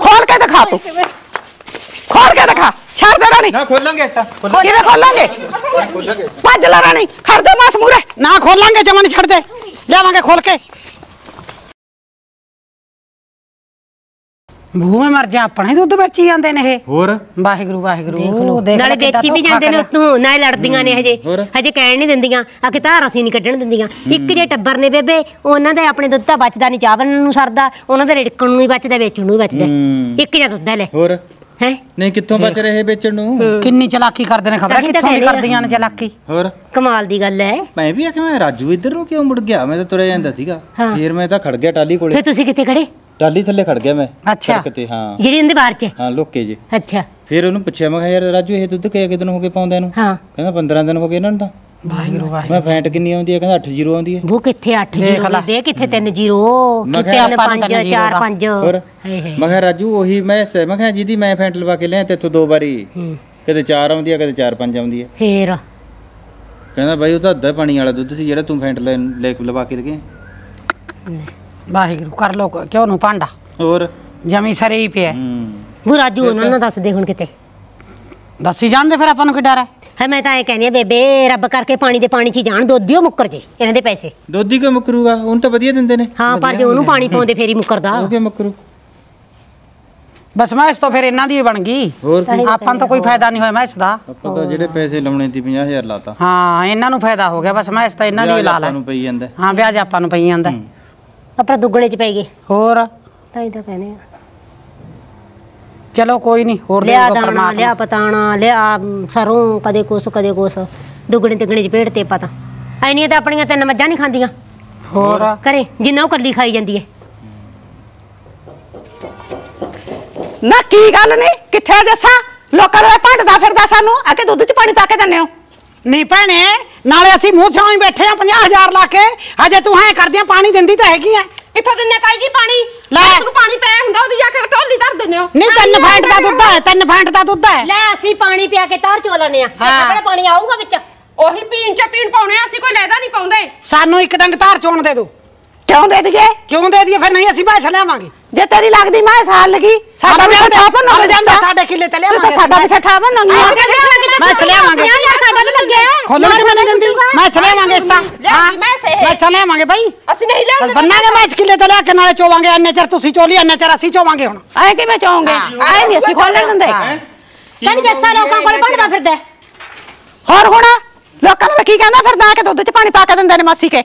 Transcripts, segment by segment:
ਖੋਲ ਕੇ ਦਿਖਾ ਤੂੰ। ਖੋਲ ਕੇ ਦਿਖਾ। ਛੱਡ ਦੇ ਰਾਣੀ ਨਾ ਖੋਲਾਂਗੇ ਇਸ ਤਾਂ ਕਿਵੇਂ ਖੋਲਾਂਗੇ? ਭੱਜ ਲੈ ਰਾਣੀ ਖੜ ਦੇ ਮਾਸ ਮੂਰੇ ਨਾ ਖੋਲਾਂਗੇ ਜਮਨ ਛੱਡ ਦੇ ਲਿਆਵਾਂਗੇ ਖੋਲ ਕੇ। ਭੂਵੇਂ ਮਰ ਜਾ ਆਪਣਾ ਹੀ ਦੁੱਧ ਵੇਚੀ ਜਾਂਦੇ ਨੇ ਇਹ। ਹੋਰ? ਵਾਹਿਗੁਰੂ ਵਾਹਿਗੁਰੂ ਦੇਖ ਨਾਲੇ ਵੇਚੀ ਵੀ ਜਾਂਦੇ ਨੇ। ਉੱਤੋਂ ਨਾਲੇ ਲੜਦੀਆਂ ਨੇ ਹਜੇ? ਹਜੇ ਕਹਿਣ ਨਹੀਂ ਦਿੰਦੀਆਂ ਆ ਕਿ ਧਾਰ ਅਸੀਂ ਨਹੀਂ ਕੱਢਣ ਦਿੰਦੀਆਂ। ਇੱਕ ਜੇ ਟੱਬਰ ਨੇ ਬੇਬੇ ਉਹਨਾਂ ਦੇ ਆਪਣੇ ਦੁੱਧ ਤਾਂ ਬਚਦਾ ਨਹੀਂ ਚਾਹ ਬਣਨ ਨੂੰ ਸਰਦਾ ਉਹਨਾਂ ਦੇ ਰਿੜਕਣ ਨੂੰ ਹੀ ਬਚਦਾ ਵੇਚਣ ਨੂੰ ਹੀ ਬਚਦਾ। ਹੂੰ। ਇੱਕ ਜਿਹਾ ਦੁੱਧ ਹੈ ਲੈ। ਹੋਰ? ਹੈ? ਨਹੀਂ ਕਿੱਥੋਂ ਬਚ ਰਹੇ ਵੇਚਣ ਨੂੰ? ਕਿੰਨੀ ਚਲਾਕੀ ਕਰਦੇ ਨੇ ਖਬਰ ਹੀ ਕਿੱਥੋਂ ਆ। ਕਰਦੀਆਂ ਨੇ ਚਲਾਕੀ? ਹੋਰ? ਕਮਾਲ ਦੀ ਗੱਲ ਹੈ ਮੈਂ ਵੀ ਆਖਿਆ ਮੈਂ ਰਾਜੂ ਇੱਧਰ ਨੂੰ ਕਿਉਂ ਮੁੜ ਗਿਆ? ਮੈਂ ਤਾਂ ਤੁਰਿਆ ਜਾਂਦਾ ਸੀਗਾ। ਹਾਂ। ਫੇਰ ਮੈਂ ਤਾਂ ਖੜ ਗਿਆ ਟਾਲੀ ਕੋਲੇ। ਫਿਰ ਤੁਸੀਂ ਕਿੱਥੇ ਖੜੇ? ਟਾਲੀ ਥੱਲੇ ਖੜ ਗਿਆ ਮੈਂ ਅੱਛਾ। ਸੜਕ ਤੇ ਹਾਂ। ਜਿਹੜੀ ਉਹਦੇ ਬਾਹਰ ਚ? ਹਾਂ ਲੋਕੇ ਜੇ। ਅੱਛਾ। ਫਿਰ ਉਹਨੂੰ ਪੁੱਛਿਆ ਮੈਂ ਕਿਹਾ ਯਾਰ ਰਾਜੂ ਇਹ ਦੁੱਧ ਕਿਹ ਦਿਨ ਹੋ ਗਏ ਪਾਉਂਦਿਆਂ ਨੂੰ? ਹਾਂ। ਕਹਿੰਦਾ 15 ਦਿਨ ਹੋ ਗਏ ਇਹਨਾਂ ਨੂੰ ਤਾਂ। ਵਾਹਿਗੁਰੂ ਵਾਹਿਗੁਰੂ। ਮੈਂ ਫੈਂਟ ਕਿੰਨੀ ਆਉਂਦੀ ਹੈ ਕਹਿੰਦਾ 8 ਜ਼ੀਰੋ ਆਉਂਦੀ ਹੈ ਉਹ ਕਿੱਥੇ 8 ਦੇਖ ਜ਼ੀਰੋ। ਦੇ ਕਿੱਥੇ 3 ਜ਼ੀਰੋ। ਕਿੱਥੇ ਕਿਹਾ ਆਪਾਂ ਨੂੰ 5 ਤਿੰਨ ਜ਼ੀਰੋ 4 ਦਾ। 5 ਹੋਰ? ਹੇ ਹੇ। ਮੈਂ ਕਿਹਾ ਰਾਜੂ ਉਹੀ ਮੈਂ ਸ- ਮੈਂ ਕਿਹਾ ਜਿਹਦੀ ਮੈਂ ਫੈਂਟ ਲਵਾ ਕੇ ਲਿਆ ਤੇਥੋਂ ਦੋ ਵਾਰੀ। ਹੂੰ। ਕਦੇ 4 ਆਉਂਦੀ ਹੈ ਕਦੇ 4 5 ਆਉਂਦੀ ਹੈ ਫੇਰ? ਕਹਿੰਦਾ ਬਾਈ ਉਹ ਤਾਂ ਅੱਧਾ ਪਾਣੀ ਵਾਲਾ ਦੁੱਧ ਸੀ ਜਿਹੜਾ ਤੂੰ ਫੈਂਟ ਲੈ ਲੈ ਕੇ ਲਵਾ ਕੇ ਲਗੇ। ਵਾਹਿਗੁਰੂ ਕਰ ਲੋ ਕਿਉਂ ਨੂੰ ਭਾਂਡਾ? ਹੋਰ? ਜਮੀ ਸਰੇ ਹੀ ਪਿਆ ਹੂੰ। ਉਹ ਰਾਜੂ ਉਹਨਾਂ ਨੂੰ ਦੱਸ ਦੇ ਹੁਣ ਕਿਤੇ। ਦੱਸੀ ਜਾਣਦੇ ਫਿਰ ਆਪਾਂ ਨੂੰ ਕੀ ਡਰ ਹੈ ਹੈ ਮੈਂ ਤਾਂ ਐ ਕਹਿੰਦੀ ਆ ਬੇਬੇ ਰੱਬ ਕਰਕੇ ਪਾਣੀ ਦੇ ਪਾਣੀ 'ਚ ਹੀ ਜਾਣ ਦੋਧਿਓ ਮੁੱਕਰ ਜੇ ਇਹਨਾਂ ਦੇ ਪੈਸੇ। ਦੋਧੀ ਕਿਉਂ ਮੁਕਰੂਗਾ? ਉਹਨੂੰ ਤਾਂ ਵਧੀਆ ਦਿੰਦੇ ਨੇ। ਹਾਂ ਪਰ ਜੇ ਉਹਨੂੰ ਪਾਣੀ ਪਾਉਂਦੇ ਫੇਰ ਹੀ ਮੁੱਕਰਦਾ। ਉਹ ਕਿਉਂ ਮੁਕਰੂ? ਬਸ ਮੈਂ ਇਸ ਤੋਂ ਫਿਰ ਇਹਨਾਂ ਦੀ ਹੀ ਬਣ ਗਈ। ਹੋਰ ਕੀ? ਆਪਾਂ ਨੂੰ ਤਾਂ ਕੋਈ ਫਾਇਦਾ ਨਹੀਂ ਹੋਇਆ ਮੈਂ ਇਸ ਦਾ। ਆਪਾਂ ਤਾਂ ਜਿਹੜੇ ਪੈਸੇ ਲਾਉਣੇ ਸੀ 50000 ਲਾਤਾ। ਹਾਂ ਇਹਨਾਂ ਨੂੰ ਫਾਇਦਾ ਹੋ ਗਿਆ ਬਸ ਮੈਂ ਇਸ ਤਾਂ ਇਹਨਾਂ ਦੀ ਹੀ ਲਾ। ਆਪਾਂ ਲੈ ਨੂੰ ਪਈ ਜਾਂਦਾ। ਹਾਂ ਵਿਆਜ ਆਪਾਂ ਨੂੰ ਪਈ ਜਾਂਦਾ। ਆਪਣਾ ਦੁੱਗਣੇ 'ਚ ਪੈ ਗਏ। ਹੋਰ? ਤਾਂ ਹੀ ਤਾਂ ਕਹਿੰਦੇ ਆ। ਚਲੋ ਕੋਈ ਨਹੀਂ ਹੋਰ ਲਿਆ ਦਾਣਾ ਪਰਮਾਤਮਾ ਲਿਆ ਪਤਾਣਾ ਲਿਆ ਸਰੋਂ ਕਦੇ ਕੁਛ ਕਦੇ ਕੁਛ। ਦੁੱਗਣੇ ਤਿੱਗਣੇ 'ਚ ਪੇੜ ਤੇ ਪਤਾ ਐਨੀਆਂ ਤਾਂ ਆਪਣੀਆਂ ਤਿੰਨ ਮੱਝਾਂ ਨਹੀਂ ਖਾਂਦੀਆਂ। ਹੋਰ? ਕਰੇ ਜਿੰਨਾ ਉਹ ਕੱਲੀ ਖਾਈ ਜਾਂਦੀ ਹੈ ਨਾ ਕੀ ਗੱਲ ਨਹੀਂ ਕਿੱਥੇ ਜੱਸਾ? ਲੋਕਾਂ ਦੇ ਭੰਡਦਾ ਫਿਰਦਾ ਸਾਨੂੰ। ਆ ਕੇ ਦੁੱਧ ਚ ਪਾਣੀ ਪਾ ਕੇ ਦਿੰਦੇ ਹੋ। ਨਹੀਂ ਭੈਣੇ ਨਾਲੇ ਅਸੀਂ ਮੂੰਹ ਸਿਉਂ ਹੀ ਬੈਠੇ ਆ 50000 ਲਾ ਕੇ। ਹਜੇ ਤੂੰ ਐ ਕਰਦੀਆਂ ਪਾਣੀ ਦਿੰਦੀ ਤਾਂ ਹੈਗੀ ਐ ਕਿੱਥੋਂ ਦਿੰਨੇ ਤਾਈ ਜੀ ਪਾਣੀ। ਲੈ। ਤੁਹਾਨੂੰ ਪਾਣੀ ਪਿਆ ਹੁੰਦਾ ਉਹਦੀ ਜਾ ਕੇ ਢੋਲੀ ਧਰ ਦਿੰਨੇ ਹੋ। ਨਹੀਂ ਤਿੰਨ ਫੈਂਟ ਦਾ ਦੁੱਧ ਹੈ ਤਿੰਨ ਫੈਂਟ ਦਾ ਦੁੱਧ ਹੈ। ਲੈ ਅਸੀਂ ਪਾਣੀ ਪਿਆ ਕੇ ਤਾਰ ਚੋ ਲੈਣੇ ਆ। ਕਿਹੜਾ ਪਾਣੀ ਆਊਗਾ ਵਿੱਚ। ਉਹੀ ਪੀਣ ਚ ਪੀਣ ਪਾਉਣੇ ਆ, ਅਸੀਂ ਕੋਈ ਲੈਦਾ ਨਹੀਂ ਪਾਉਂਦੇ। ਸਾਨੂੰ ਇੱਕ ਡੰਗ ਧਾਰ ਚੋਣ ਦੇ ਦੋ। ਕਿਉਂ ਦੇ ਦਈਏ? ਕਿਉਂ ਦੇ ਦਈਏ? ਫਿਰ ਨਹੀਂ ਅਸੀਂ ਪੈਸੇ ਲਿਆਵਾਂਗੇ ਜੇ ਤੇਰੀ ਲੱਗਦੀ ਮੈਂ ਸਾਲ ਲਗੀ ਸਾਡਾ ਵੀ ਠਾ ਬਣ ਹਲ ਜਾਂਦਾ ਸਾਡੇ ਕਿੱਲੇ ਤੇ ਲਿਆਵਾਂਗੇ ਸਾਡਾ ਵੀ ਠਾ ਬਣਾਂਗੀ ਮੈਂ ਚਲਿਆਵਾਂਗੇ ਸਾਡਾ ਵੀ ਲੱਗਿਆ ਖੋਲਣ ਕਿ ਮੈਨੂੰ ਦਿੰਦੀ। ਮੈਂ ਚਲਿਆਵਾਂਗੇ ਇਸ ਤਾਂ ਮੈਂ ਚਲਿਆਵਾਂਗੇ ਬਾਈ ਅਸੀਂ ਨਹੀਂ ਲਿਆਉਂਦੇ ਬੰਨਾਂਗੇ ਮੈਂ ਕਿੱਲੇ ਤੇ ਲਿਆ ਕੇ ਨਾਲੇ ਚੋਵਾਂਗੇ ਇੰਨੇ ਚਿਰ ਤੁਸੀਂ ਚੋਲੀ ਇੰਨੇ ਚਿਰ ਅਸੀਂ ਚੋਵਾਂਗੇ ਹੁਣ ਆਏ ਕਿਵੇਂ ਚਾਹੋਗੇ ਆਏ ਨਹੀਂ ਅਸੀਂ ਖੋਲਣ ਦਿੰਦੇ। ਕਹਿੰਦੇ ਜੱਸਾ ਲੋਕਾਂ ਕੋਲ ਭੰਡਦਾ ਫਿਰਦਾ। ਹੋਰ ਹੁਣ? ਲੋਕਾਂ ਨੂੰ ਕੀ ਕਹਿੰਦਾ ਫਿਰਦਾ? ਕਿ ਦੁੱਧ ਚ ਪਾਣੀ ਪਾ ਕੇ ਦਿੰਦੇ ਨੇ ਮਾਸੀ ਕੇ।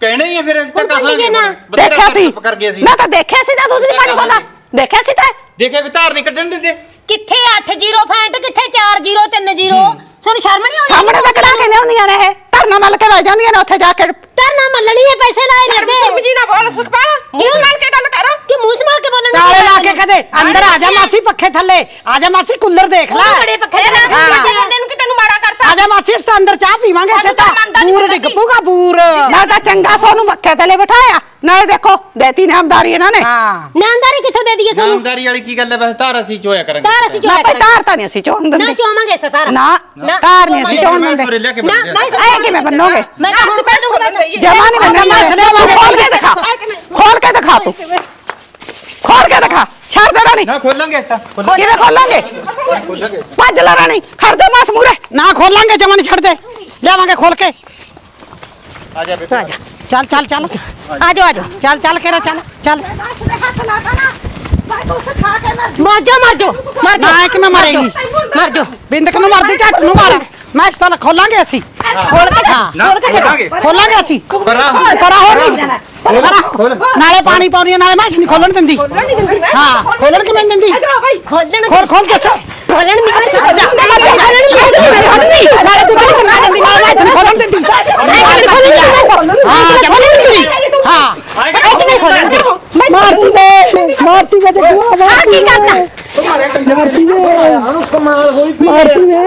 ਕਹਿਣਾ ਹੀ ਹੈ ਫਿਰ ਅਸੀਂ ਤਾਂ ਕਹਾਂਗੇ। ਦੇਖਿਆ ਸੀ? ਕਰ ਗਏ ਸੀ। ਮੈਂ ਤਾਂ ਦੇਖਿਆ ਸੀ ਤਾਂ ਦੁੱਧ ਚ ਪਾਣੀ ਪਾਉਂਦਾ ਦੇਖਿਆ ਸੀ ਤਾਂ? ਦੇਖਿਆ ਵੀ ਧਾਰ ਨਹੀਂ ਕੱਢਣ ਦਿੰਦੇ। ਕਿੱਥੇ 8 ਜ਼ੀਰੋ ਫੈਂਟ ਕਿੱਥੇ 4 ਜ਼ੀਰੋ 3 ਜ਼ੀਰੋ? ਤੁਹਾਨੂੰ ਸ਼ਰਮ ਨਹੀਂ ਆਉਂਦੀ? ਸਾਹਮਣੇ ਤਾਂ ਕਢਾ ਕੇ ਲਿਆਉਂਦੀਆਂ ਨੇ ਇਹ। ਧਰਨਾ ਮੱਲ ਕੇ ਵਜ ਜਾਂਦੀਆਂ ਨੇ ਉੱਥੇ ਜਾ ਕੇ। ਧਰਨਾ ਮੰਨਣੀ ਹੈ ਪੈਸੇ ਲਾਏ ਨੇ ਸ਼ਰਮ ਸ਼ਰਮ ਜੀ ਨਾ ਬੋਲ ਸੁਖਪਾਲ ਮੂੰਹ ਸੰਭਾਲ ਕੇ ਗੱਲ ਕਰ। ਕਿ ਮੂੰਹ ਸੰਭਾਲ ਕੇ ਬੋਲਣਾ ਤਾਲੇ ਲਾ ਕੇ ਕਦੇ ਅੰਦਰ ਆ ਜਾ ਮਾਸੀ ਪੱਖੇ ਥੱਲੇ। ਆ ਜਾ ਮਾਸੀ ਕੂਲਰ ਦੇਖ ਲੈ। ਬੜੇ ਪੱਖੇ ਇਹਦਾ ਤੇ ਲਾ ਕੇ ਬੰਦੇ ਨੂੰ ਕਿ ਤੈਨੂੰ ਮਾੜਾ ਕਰਤਾ? ਆ ਜਾ ਮਾਸੀ ਇਸ ਤਾਂ ਅੰਦਰ ਚਾਹ ਪੀਵਾਂਗੇ ਇੱਥੇ ਤਾਂ ਨੀ ਬੂਰ ਡਿੱਗ। ਪੂਗਾ ਬੂਰ। ਮੈਂ ਤਾਂ ਚੰਗਾ ਸੋਨੂੰ ਮੱਖੇ ਥੱਲੇ ਬਿਠਾਇਆ। ਨਾਲੇ ਦੇਖੋ ਦੇਤੀ ਨਾਮਦਾਰੀ ਇਹਨਾਂ ਨੇ। ਹਾਂ। ਨਾਮਦਾਰੀ ਕਿੱਥੋਂ ਦੇ ਦਈਏ ਸਾਨੂੰ? ਨਾਮਦਾਰੀ ਵਾਲੀ ਕੀ ਗੱਲ ਹੈ? ਬਸ ਧਾਰ ਅਸੀਂ ਚੋਇਆ ਕਰਾਂਗੇ। ਧਾਰ ਅਸੀਂ ਨਾ ਚੋਇਆ ਭਾਈ ਕਰਾਂਗੇ ਧਾਰ ਤਾਂ ਨਹੀਂ ਅਸੀਂ ਚੋਣ ਨਾ ਦਿੰਦੇ ਚੋਵਾਂਗੇ ਇਸ ਨਾ ਨਾ, ਧਾਰ ਨਹੀਂ ਅਸੀਂ ਚੋਣ ਦਿੰਦੇ। ਕੇ ਨਾ, ਬੰਨ ਮੈਂ ਗਿਆ ਐ ਕਿਵੇਂ ਬੰਨੋਗੇ ਮੈਂ ਤਾਂ ਹੁਣ ਪੈਸੇ ਖੋਲਣ ਦਈਏ ਜਮਾ ਨਹੀਂ ਬੰਨਣਾ ਮੈਂ ਤੂੰ ਖੋਲ ਕੇ ਦਿਖਾ ਖੋਲ ਕੇ ਦਿਖਾ ਤੂੰ ਖੋਲ ਕੇ ਦਿਖਾ ਛੱਡ ਦੇ ਰਾਣੀ ਨਾ ਖੋਲਾਂਗੇ ਇਸ ਤਾਂ ਕਿਵੇਂ ਖੋਲਾਂਗੇ ਭੱਜ ਲੈ ਰਾਣੀ ਖੜ ਦੇ ਮਾਸ ਮੂਰੇ ਨਾ ਖੋਲਾਂਗੇ ਜਮਨ ਛੱਡ ਦੇ ਲਿਆਵਾਂਗੇ ਖੋਲ ਕੇ ਆ ਜਾ ਬੇਟਾ ਕੇ ਚੱਲ ਮਰ ਜਾ ਮਰ ਜਾ ਮਰ ਜਾ। ਨਾ ਕਿਵੇਂ ਮਰੇਗੀ? ਮਰ ਜਾ। ਬਿੰਦਕ ਨੂੰ ਮਰਦੀ ਝੱਟ ਨੂੰ ਮਾਰ। ਮੈਂ ਇਸ ਤਰ੍ਹਾਂ ਖੋਲਾਂਗੇ ਅਸੀਂ। ਖੋਲ ਕੇ ਨਾ ਖੋਲਾਂਗੇ। ਖੋਲਾਂਗੇ ਅਸੀਂ। ਪਰਾਂ ਹੋ। ਪਰਾ ਹੋ ਨਹੀਂ ਖੋਲ। ਨਾਲੇ ਪਾਣੀ ਪਾਉਣੀ ਨਾਲੇ ਮੈਂ ਨਹੀਂ ਖੋਲਣ ਦਿੰਦੀ। ਹਾਂ ਖੋਲਣ ਕਿਵੇਂ ਦਿੰਦੀ? ਖੋਲਣ ਖੋਲ ਖੋਲ ਕੇ ਸਾ ਖੋਲਣ ਨਹੀਂ ਨਾਲੇ ਦੁੱਧ ਨਹੀਂ ਖੋਲਣ ਦਿੰਦੀ ਨਾਲੇ ਮੈਂ ਨਹੀਂ ਖੋਲਣ ਦਿੰਦੀ ਹਾਂ ਜਮਨ ਨਹੀਂ ਦਿੰਦੀ ਹਾਂ ਮਾਰਤੀ ਵੇ ਮਾਰਤੀ ਵੇ ਜਗੂਆ ਹਾਂ ਕੀ ਕਰਨਾ ਮਾਰਤੀ ਵੇ ਮਾਰਤੀ ਵੇ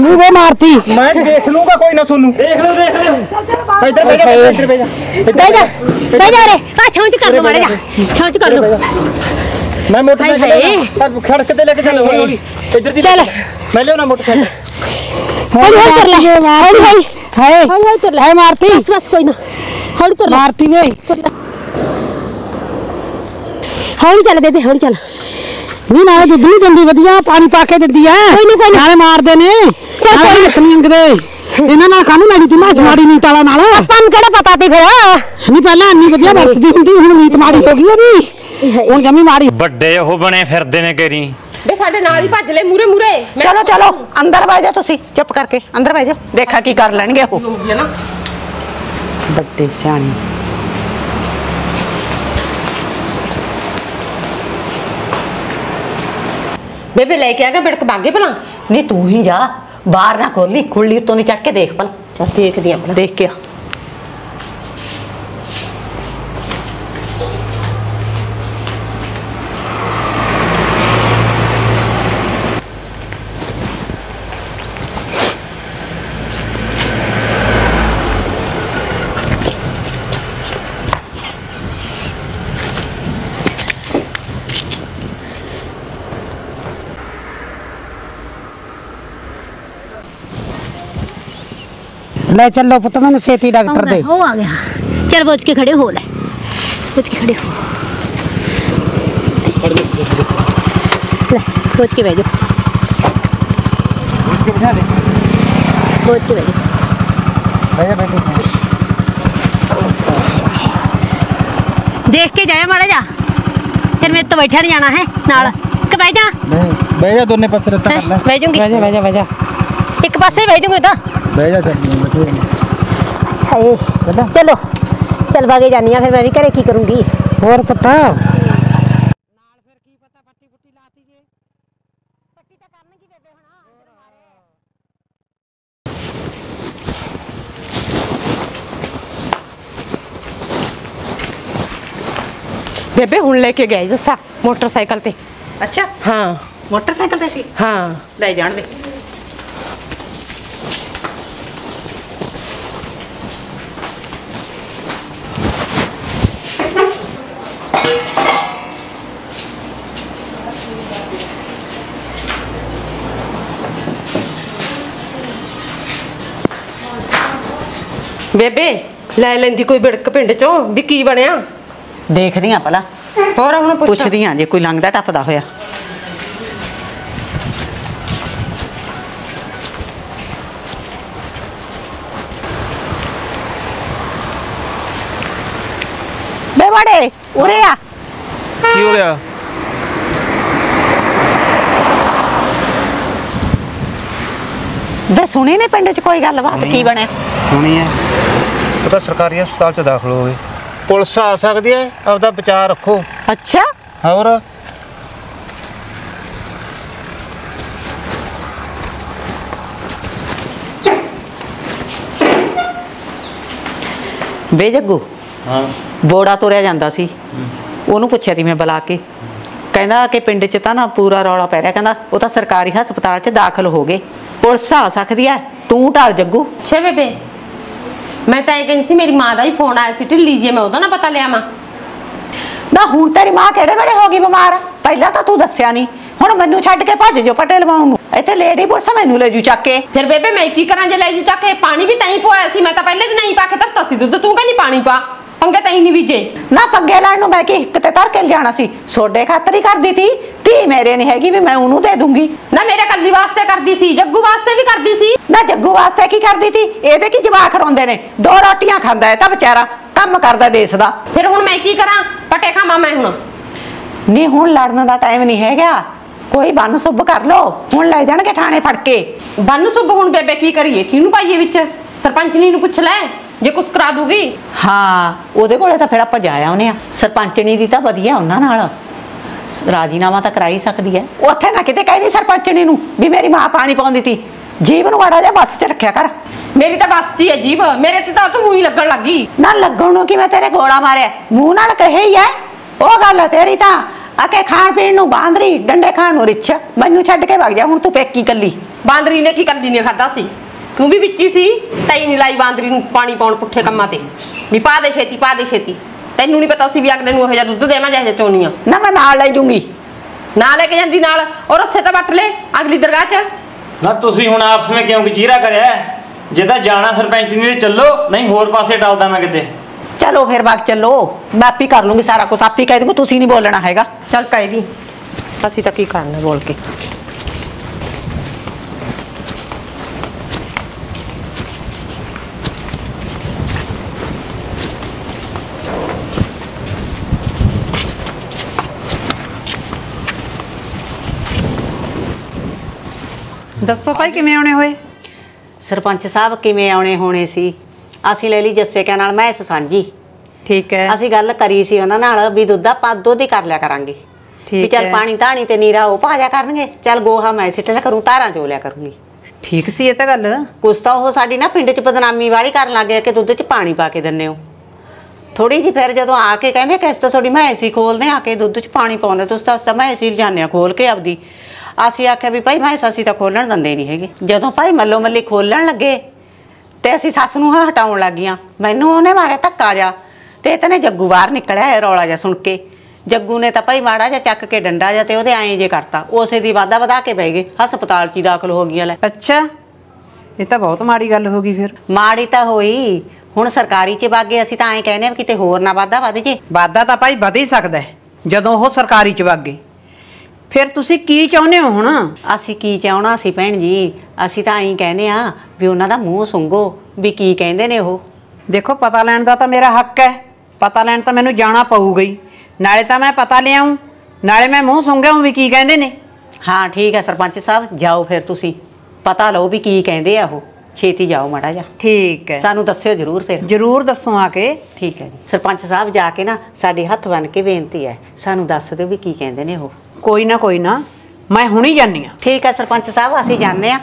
ਮੂੰਹ ਵੇ ਮਾਰਤੀ ਮੈਂ ਦੇਖ ਲੂੰਗਾ ਕੋਈ ਨਾ ਤੁਹਾਨੂੰ ਦੇਖ ਲਓ ਦੇਖ ਲਓ ਇੱਧਰ ਬਹਿ ਜਾ ਇੱਧਰ ਬਹਿ ਜਾ ਬਹਿ ਜਾ ਬਹਿ ਜਾ ਰੇ ਆ ਛੌਂਚ ਕਰ ਲੋ ਮਾੜਾ ਜਾ ਛੌਂਚ ਕਰ ਲੋ ਮੈਂ ਮੋਟਰਸਾਈਕਲ। ਪਰ ਖੜਕ ਤੇ ਲੈ ਕੇ ਚੱਲ ਹੌਲੀ ਹੌਲੀ ਇੱਧਰ ਦੀ ਚੱਲ। ਮੈਂ ਲਿਆਉਣਾ ਮੋਟਰਸਾਈਕਲ। ਹੌਲੀ ਹੌਲੀ ਕਰ ਲੈ। ਹੌਲੀ ਹੌਲੀ। ਹਾਏ। ਹੌਲੀ ਹੌਲੀ ਤੁਰ ਲੈ। ਹਾਏ ਮਾਰਤੀ। ਬਸ ਬਸ ਕੋਈ ਨਾ। ਹੌਲੀ ਤੁਰ ਲੈ। ਮਾਰਤੀ ਵੇ ਹੌਲੀ ਚੱਲ ਬੇਬੇ ਹੌਲੀ ਚੱਲ। ਨਹੀਂ ਨਾਲੇ ਦੁੱਧ ਨਹੀਂ ਦਿੰਦੀ ਵਧੀਆ ਪਾਣੀ ਪਾ ਕੇ ਦਿੰਦੀ ਐ ਕੋਈ ਨੀ, ਕੋਈ ਨੀ। ਨਾਲੇ ਮਾਰਦੇ ਨੇ। ਚੱਲ ਕੋਈ ਨੀ। ਲੱਛਣੀ ਅੰਗਦੇ। ਇਹਨਾਂ ਨਾਲ ਕਾਹਨੂੰ ਲੈਣੀ ਤੀ? ਮਾਛ ਮਾੜੀ ਨੀਤ ਵਾਲਾ ਨਾਲ। ਆਪਾਂ ਨੂੰ ਕਿਹੜਾ ਪਤਾ ਤੀ ਫਿਰ। ਨਹੀਂ ਪਹਿਲਾਂ ਇੰਨੀ ਵਧੀਆ ਵਰਤਦੀ ਹੁੰਦੀ ਹੁਣ ਨੀਤ ਮਾੜੀ ਹੋ ਗਈ ਉਹਦੀ। ਹੁਣ ਜਮੀ ਮਾੜੀ। ਵੱਡੇ ਉਹ ਬਣੇ ਫਿਰਦੇ ਨੇ ਕੇਰੀ। ਬੇ ਸਾਡੇ ਨਾਲ ਹੀ ਭੱਜ ਲੈ ਮੂਰੇ ਮੂਰੇ। ਚਲੋ ਚਲੋ ਅੰਦਰ ਬਹਿ ਜਾਓ ਤੁਸੀਂ ਚੁੱਪ ਕਰਕੇ ਅੰਦਰ ਬਹਿ ਜਾਓ ਦੇਖਾ ਕੀ ਕਰ ਲੈਣਗੇ ਉਹ। ਹੋ ਗਿਆ ਨਾ। ਵੱਡੇ ਸਿਆਣੇ। ਬੇਬੇ ਲੈ ਕੇ ਆ ਗਿਆ ਬਿੜਕ ਬਾਗੇ ਭਲਾ। ਨਹੀਂ ਤੂੰ ਹੀ ਜਾ। ਬਾਹਰ ਨਾ ਖੋਲੀ ਖੁੱਲੀ ਉੱਤੋਂ ਦੀ ਚੜ ਕੇ ਦੇਖ ਭਲਾ। ਚੱਲ ਦੇਖਦੀ ਆਂ ਭਲਾ। ਦੇਖ ਕੇ ਆ। ਲੈ ਚੱਲੋ ਪੁੱਤ ਮੈਨੂੰ ਛੇਤੀ ਡਾਕਟਰ ਦੇ। ਉਹ ਆ ਗਿਆ। ਚੱਲ ਬੋਝ ਕੇ ਖੜੇ ਹੋ ਲੈ। ਬੋਝ ਕੇ ਖੜੇ ਹੋ। ਲੈ ਬੋਝ ਕੇ ਬਹਿ ਜਾ। ਬੋਝ ਕੇ ਬਹਿ ਜਾ। ਦੇਖ ਕੇ ਜਾਇਆ ਮਾੜਾ ਜਾ ਫਿਰ ਮੇਰੇ ਤੋਂ ਬੈਠਾ ਨਹੀਂ ਜਾਣਾ ਹੈ ਨਾਲ। ਕਿ ਬਹਿ ਜਾ। ਨਹੀਂ ਬਹਿ ਜਾ ਦੋਨੇ ਪਾਸੇ ਰੱਤਾ ਕਰ ਲੈ। ਬਹਿ ਜੂੰਗੀ ਬਹਿ ਜਾ ਬਹਿ ਜਾ ਬਹਿ ਜਾ। ਇੱਕ ਪਾਸੇ ਬਹਿ ਜੂੰਗੀ ਤਾਂ ਬਹਿ ਜਾ ਚੱਲ। ਹਾਏ ਚਲੋ ਚੱਲ ਬਾਗੇ ਜਾਨੀ ਆ ਫਿਰ ਮੈਂ ਵੀ ਘਰੇ ਕੀ ਕਰੂੰਗੀ? ਹੋਰ ਪੁੱਤ? ਬੇਬੇ ਹੁਣ ਲੈ ਕੇ ਗਏ ਜੱਸਾ ਮੋਟਰਸਾਈਕਲ ਤੇ। ਅੱਛਾ? ਹਾਂ। ਮੋਟਰਸਾਈਕਲ ਤੇ ਸੀ? ਹਾਂ। ਲੈ ਜਾਣ ਦੇ। ਬੇਬੇ ਲੈ ਲੈਂਦੀ ਕੋਈ ਬਿੜਕ ਪਿੰਡ ਚੋਂ ਵੀ ਕੀ ਬਣਿਆ? ਦੇਖਦੀ ਆ ਭਲਾ। ਹੋਰ ਹੁਣ ਪੁੱਛ। ਪੁੱਛਦੀ ਆ ਜੇ ਕੋਈ ਲੰਘਦਾ ਟੱਪਦਾ ਹੋਇਆ। ਬੇ ਬੜੇ ਉਰੇ ਆ। ਕੀ ਹੋ ਗਿਆ? ਬੇ ਸੁਣੀ ਨੇ ਪਿੰਡ 'ਚ ਕੋਈ ਗੱਲਬਾਤ? ਕੀ ਬਣਿਆ? ਸੁਣੀ ਹੈ। ਉਹ ਤਾਂ ਸਰਕਾਰੀ ਹਸਪਤਾਲ ਚ ਦਾਖਲ ਹੋ ਗਏ। ਪੁਲਿਸ ਆ ਸਕਦੀ ਹੈ ਆਪਦਾ ਬਚਾਅ ਰੱਖੋ। ਅੱਛਾ। ਹੋਰ? ਹਾਂ। ਬੋੜਾ ਤੁਰਿਆ ਜਾਂਦਾ ਸੀ। ਉਹਨੂੰ ਪੁੱਛਿਆ ਤੀ ਮੈਂ ਬੁਲਾ ਕੇ। ਕਹਿੰਦਾ ਕਿ ਪਿੰਡ 'ਚ ਤਾਂ ਨਾ ਪੂਰਾ ਰੌਲਾ ਪੈ ਰਿਹਾ। ਕਹਿੰਦਾ ਉਹ ਤਾਂ ਸਰਕਾਰੀ ਹਸਪਤਾਲ 'ਚ ਦਾਖਲ ਹੋ ਗਏ। ਪੁਲਿਸ ਆ ਸਕਦੀ ਐ। ਤੂੰ ਢਾਲ ਜੱਗੂ। ਛੇ ਬੇਬੇ ਮੈਂ ਤਾਂ ਇਹ ਕਹਿੰਦੀ ਸੀ ਮੇਰੀ ਮਾਂ ਦਾ ਹੀ ਫੋਨ ਆਇਆ ਸੀ ਢਿੱਲੀ ਜੀ ਮੈਂ ਉਹਦਾ ਨਾ ਪਤਾ ਲਿਆ ਮਾਂ। ਨਾ ਹੁਣ ਤੇਰੀ ਮਾਂ ਕਿਹੜੇ ਵੇਲੇ ਹੋ ਗਈ ਬਿਮਾਰ? ਪਹਿਲਾਂ ਤਾਂ ਤੂੰ ਦੱਸਿਆ ਨਹੀਂ ਹੁਣ ਮੈਨੂੰ ਛੱਡ ਕੇ ਭੱਜ ਜੋ ਪਟੇ ਲਵਾਉਣ ਨੂੰ। ਇੱਥੇ ਲੇਡੀ ਪੁਲਿਸ ਮੈਨੂੰ ਲੈ ਜੂ ਚੱਕ ਕੇ। ਫਿਰ ਬੇਬੇ ਮੈਂ ਕੀ ਕਰਾਂ ਜੇ ਲੈ ਜੂ ਚੱਕ ਕੇ? ਪਾਣੀ ਵੀ ਤਾਂ ਹੀ ਪਵਾਇਆ ਸੀ। ਮੈਂ ਤਾਂ ਪਹਿਲੇ ਦਿਨ ਹੀ ਪਾ ਕੇ ਧਰਤਾ ਸੀ ਦੁੱਧ। ਤੂੰ ਕਹਿੰਦੀ ਪਾਣੀ ਪਾ। ਪੰਗੇ ਤਾਂ ਹੀ ਨਹੀਂ ਬੀਜੇ। ਨਾ ਪੱਗੇ ਲੈਣ ਨੂੰ ਮੈਂ ਕੀ ਕਿਤੇ ਤਰ ਕੇ ਲਿਆਣਾ ਸੀ। ਸੋਡੇ ਖਾਤਰ ਹੀ ਕਰਦੀ ਤੀ। ਧੀ ਮੇਰੇ ਨਹੀਂ ਹੈਗੀ ਵੀ ਮੈਂ ਉਹਨੂੰ ਦੇ ਦੂੰਗੀ। ਨਾ ਮੇਰੇ ਕੱਲੀ ਵਾਸਤੇ ਕਰਦੀ ਸੀ ਜੱਗੂ ਵਾਸਤੇ ਵੀ ਕਰਦੀ ਸੀ। ਨਾ ਜੱਗੂ ਵਾਸਤੇ ਕੀ ਕਰਦੀ ਤੀ? ਇਹਦੇ ਕੀ ਜਵਾਕ ਰੋਂਦੇ ਨੇ? ਦੋ ਰੋਟੀਆਂ ਖਾਂਦਾ ਇਹ ਤਾਂ ਵਿਚਾਰਾ ਕੰਮ ਕਰਦਾ ਦੇਸ਼ ਦਾ। ਫਿਰ ਹੁਣ ਮੈਂ ਕੀ ਕਰਾਂ? ਪਟੇ ਖਾਵਾਂ ਮੈਂ ਹੁਣ? ਨਹੀਂ ਹੁਣ ਲੜਨ ਦਾ ਟਾਈਮ ਨਹੀਂ ਹੈਗਾ। ਕੋਈ ਬੰਨ ਸੁੱਭ ਕਰ ਲੋ ਹੁਣ ਲੈ ਜਾਣਗੇ ਥਾਣੇ ਫੜ ਕੇ। ਬੰਨ ਸੁੱਭ ਹੁਣ ਬੇਬੇ ਕੀ ਕਰੀਏ? ਕਿਹਨੂੰ ਪਾਈਏ ਵਿੱਚ? ਸਰਪੰਚਨੀ ਨੂੰ ਪੁੱਛ ਲੈ। ਜੇ ਕੁਛ ਕਰਾ ਦੂਗੀ? ਹਾਂ ਉਹਦੇ ਕੋਲੇ ਤਾਂ ਫਿਰ ਆਪਾਂ ਜਾ ਆਉਨੇ ਆ ਸਰਪੰਚਣੀ ਦੀ ਤਾਂ ਵਧੀਆ ਉਹਨਾਂ ਨਾਲ। ਰਾਜੀਨਾਮਾ ਤਾਂ ਕਰਾ ਹੀ ਸਕਦੀ ਹੈ। ਉੱਥੇ ਨਾ ਕਿਤੇ ਕਹਿੰਦੀ ਸਰਪੰਚਣੀ ਨੂੰ ਵੀ ਮੇਰੀ ਮਾਂ ਪਾਣੀ ਪਾਉਂਦੀ ਤੀ ਜੀਵ ਨੂੰ ਮਾੜਾ ਜਿਹਾ ਬੱਸ 'ਚ ਰੱਖਿਆ ਕਰ। ਮੇਰੀ ਤਾਂ ਬਸ ਚ ਹੀ ਹੈ ਜੀਬ ਮੇਰੇ ਤੇ ਤਾਂ ਤੂੰ ਹੀ ਲੱਗਣ ਲੱਗੀ ਨਾ ਲੱਗਣ ਨੂੰ ਕਿ ਮੈਂ ਤੇਰੇ ਗੋਲਾ ਮਾਰਿਆ? ਮੂੰਹ ਨਾਲ ਕਹੇ ਹੀ ਐ ਉਹ ਗੱਲ ਤੇਰੀ ਤਾਂ ਆਕੇ ਖਾਣ ਪੀਣ ਨੂੰ ਬਾਂਦਰੀ ਡੰਡੇ ਖਾਣ ਨੂੰ ਰਿੱਛ। ਮੈਨੂੰ ਛੱਡ ਕੇ ਵਗ ਜਾ ਹੁਣ ਤੂੰ ਪੇਕੀ ਕੱਲੀ ਬਾਂਦਰੀ ਨੇ ਕੀ ਕਰਦੀ ਨੇ ਖਾਦਾ ਸੀ? ਤੂੰ ਵੀ ਵਿੱਚ ਸੀ? ਤੈਨੂੰ ਨਹੀਂ ਲਾਈ ਬਾਂਦਰੀ ਨੂੰ ਪਾਣੀ ਪਾਉਣ ਪੁੱਠੇ ਕੰਮਾਂ ਤੇ। ਵੀ ਪਾ ਦੇ ਛੇਤੀ ਪਾ ਦੇ ਛੇਤੀ। ਤੈਨੂੰ ਨਹੀਂ ਪਤਾ ਸੀ ਵੀ ਅਗਲੇ ਨੂੰ ਉਹ ਜਿਹਾ ਦੁੱਧ ਦੇਵਾਂ ਜਿਹੇ ਚੋਨੀਆਂ ਨਾ ਮੈਂ ਨਾਲ ਲੈ ਜੂੰਗੀ। ਨਾ ਲੈ ਕੇ ਜਾਂਦੀ ਨਾਲ? ਔਰ ਰੱਸੇ ਤਾਂ ਵੱਟ ਲੈ ਅਗਲੀ ਦਰਗਾਹ 'ਚ। ਨਾ ਤੁਸੀਂ ਹੁਣ ਆਪਸ ਵਿੱਚ ਕਿਉਂ ਕਚੀਰਾ ਕਰਿਆ? ਜੇ ਤਾਂ ਜਾਣਾ ਸਰਪੰਚ ਨੇ ਚੱਲੋ ਨਹੀਂ ਹੋਰ ਪਾਸੇ ਟਲਦਾ ਮੈਂ ਕਿਤੇ। ਚਲੋ ਫਿਰ ਬਾਗ ਚੱਲੋ। ਮੈਂ ਆਪੀ ਕਰ ਲੂੰਗੀ ਸਾਰਾ ਕੁਝ ਆਪੀ ਕਹਿ ਦੂੰਗੀ ਤੁਸੀਂ ਨਹੀਂ ਬੋਲਣਾ ਹੈਗਾ। ਚੱਲ ਕਹਿ ਦੀ। ਅਸੀਂ ਤਾਂ ਕੀ ਕਰਨਾ ਬੋਲ ਕੇ? ਦੱਸੋ ਭਾਈ ਕਿਵੇਂ ਆਉਣੇ ਹੋਏ? ਸਰਪੰਚ ਸਾਹਿਬ ਕਿਵੇਂ ਆਉਣੇ ਹੋਣੇ ਸੀ? ਅਸੀਂ ਲੈ ਲਈ ਜੱਸੇ ਕਿਆ ਨਾਲ ਮੈਂ ਸਾਂਝੀ। ਠੀਕ ਹੈ। ਅਸੀਂ ਗੱਲ ਕਰੀ ਸੀ ਉਹਨਾਂ ਨਾਲ ਵੀ ਦੁੱਧ ਆਪਾਂ ਦੁੱਧ ਹੀ ਕਰ ਲਿਆ ਕਰਾਂਗੇ। ਵੀ ਚੱਲ। ਪਾਣੀ ਧਾਣੀ ਤੇ ਨੀਰਾ ਉਹ ਪਾ ਜਾ ਕਰਨਗੇ। ਚੱਲ ਗੋਹਾ ਮੈਂ ਸਿੱਟ ਲਿਆ ਕਰੂੰ ਧਾਰਾਂ ਚੋ ਲਿਆ ਕਰੂੰਗੀ। ਠੀਕ ਸੀ ਇਹ ਤਾਂ ਗੱਲ? ਕੁਛ ਤਾਂ ਉਹ ਸਾਡੀ ਨਾ ਪਿੰਡ 'ਚ ਬਦਨਾਮੀ ਵਾਲੀ ਕਰਨ ਲੱਗ ਗਿਆ ਕਿ ਦੁੱਧ 'ਚ ਪਾਣੀ ਪਾ ਕੇ ਦਿੰਨੇ ਹੋ। ਥੋੜੀ ਜਿਹੀ ਫਿਰ ਜਦੋਂ ਆ ਕੇ ਕਹਿੰਦੇ ਕਿਸ ਤਾਂ ਤੁਹਾਡੀ ਮੈਂ ਸੀ ਖੋਲਦੇ ਆ ਕੇ ਦੁੱਧ 'ਚ ਪਾਣੀ ਪਾਉਂਦੇ ਤੁਸੀਂ ਤਾਂ ਅਸਤਾ ਮੈਂ ਸੀ ਲਿਜਾਨੇ ਆ ਖੋਲ ਕੇ ਆਪਦੀ। ਅਸੀਂ ਆਖਿਆ ਵੀ ਭਾਈ ਮੈਂ ਅਸੀਂ ਤਾਂ ਖੋਲਣ ਦਿੰਦੇ ਨਹੀਂ ਹੈਗੇ। ਜਦੋਂ ਭਾਈ ਮੱਲੋ ਮੱਲੀ ਖੋਲਣ ਲੱਗੇ ਤੇ ਅਸੀਂ ਸੱਸ ਨੂੰ ਹਟਾਉਣ ਲੱਗੀਆਂ ਮੈਨੂੰ ਉਹਨੇ ਮਾਰਿਆ ਧੱਕਾ ਜਾ। ਤੇ ਇਤਨੇ ਜੱਗੂ ਬਾਹਰ ਨਿਕਲਿਆ ਇਹ ਰੌਲਾ ਜਾ ਸੁਣ ਕੇ। ਜੱਗੂ ਨੇ ਤਾਂ ਭਾਈ ਮਾੜਾ ਜਿਹਾ ਚੱਕ ਕੇ ਡੰਡਾ ਜਾ ਤੇ ਉਹਦੇ ਐਂ ਜੇ ਕਰਤਾ। ਉਸੇ ਦੀ ਵਾਧਾ ਵਧਾ ਕੇ ਬਹਿ ਗਏ। ਹਸਪਤਾਲ 'ਚ ਦਾਖਲ ਹੋ ਗਈਆਂ ਲੈ। ਅੱਛਾ ਇਹ ਤਾਂ ਬਹੁਤ ਮਾੜੀ ਗੱਲ ਹੋ ਗਈ ਫਿਰ। ਮਾੜੀ ਤਾਂ ਹੋਈ। ਹੁਣ ਸਰਕਾਰੀ 'ਚ ਵਾਗੇ ਅਸੀਂ ਤਾਂ ਐਂ ਕਹਿੰਦੇ ਆ ਕਿਤੇ ਹੋਰ ਨਾ ਵਾਧਾ ਵਧ ਜੇ। ਵਾਧਾ ਤਾਂ ਭਾਈ ਵਧ ਹੀ ਸਕਦਾ ਜਦੋਂ ਉਹ ਸਰਕਾਰੀ ਚ ਵਗ ਫਿਰ ਤੁਸੀਂ ਕੀ ਚਾਹੁੰਦੇ ਹੋ ਹੁਣ? ਅਸੀਂ ਕੀ ਚਾਹਣਾ ਸੀ ਭੈਣ ਜੀ? ਅਸੀਂ ਤਾਂ ਐਂ ਕਹਿੰਦੇ ਆ ਵੀ ਉਹਨਾਂ ਦਾ ਮੂੰਹ ਸੁੰਘੋ ਵੀ ਕੀ ਕਹਿੰਦੇ ਨੇ ਉਹ। ਦੇਖੋ ਪਤਾ ਲੈਣ ਦਾ ਤਾਂ ਮੇਰਾ ਹੱਕ ਹੈ। ਪਤਾ ਲੈਣ ਤਾਂ ਮੈਨੂੰ ਜਾਣਾ ਪਊਗਾ ਹੀ। ਨਾਲੇ ਤਾਂ ਮੈਂ ਪਤਾ ਲਿਆਉਂ ਨਾਲੇ ਮੈਂ ਮੂੰਹ ਸੁੰਘਿਆ ਵੀ ਕੀ ਕਹਿੰਦੇ ਨੇ। ਹਾਂ ਠੀਕ ਹੈ ਸਰਪੰਚ ਸਾਹਿਬ ਜਾਓ ਫਿਰ ਤੁਸੀਂ। ਪਤਾ ਲਓ ਵੀ ਕੀ ਕਹਿੰਦੇ ਆ ਉਹ। ਛੇਤੀ ਜਾਓ ਮਾੜਾ ਜਾ ਠੀਕ ਹੈ। ਸਾਨੂੰ ਦੱਸਿਓ ਜ਼ਰੂਰ ਫਿਰ। ਜ਼ਰੂਰ ਦੱਸੋ ਆ ਕੇ। ਠੀਕ ਹੈ ਜੀ। ਸਰਪੰਚ ਸਾਹਿਬ ਜਾ ਕੇ ਨਾ ਸਾਡੇ ਹੱਥ ਬਨ ਕੇ ਬੇਨਤੀ ਹੈ। ਸਾਨੂੰ ਦੱਸ ਦਿਓ ਵੀ ਕੀ ਕਹਿੰਦੇ ਨੇ ਉਹ। ਕੋਈ ਨਾ ਕੋਈ ਨਾ। ਮੈਂ ਹੁਣੀ ਜਾਨੀ ਆ ਠੀਕ ਹੈ ਸਰਪੰਚ ਸਾਹਿਬ ਅਸੀਂ ਜਾਣਦੇ ਆ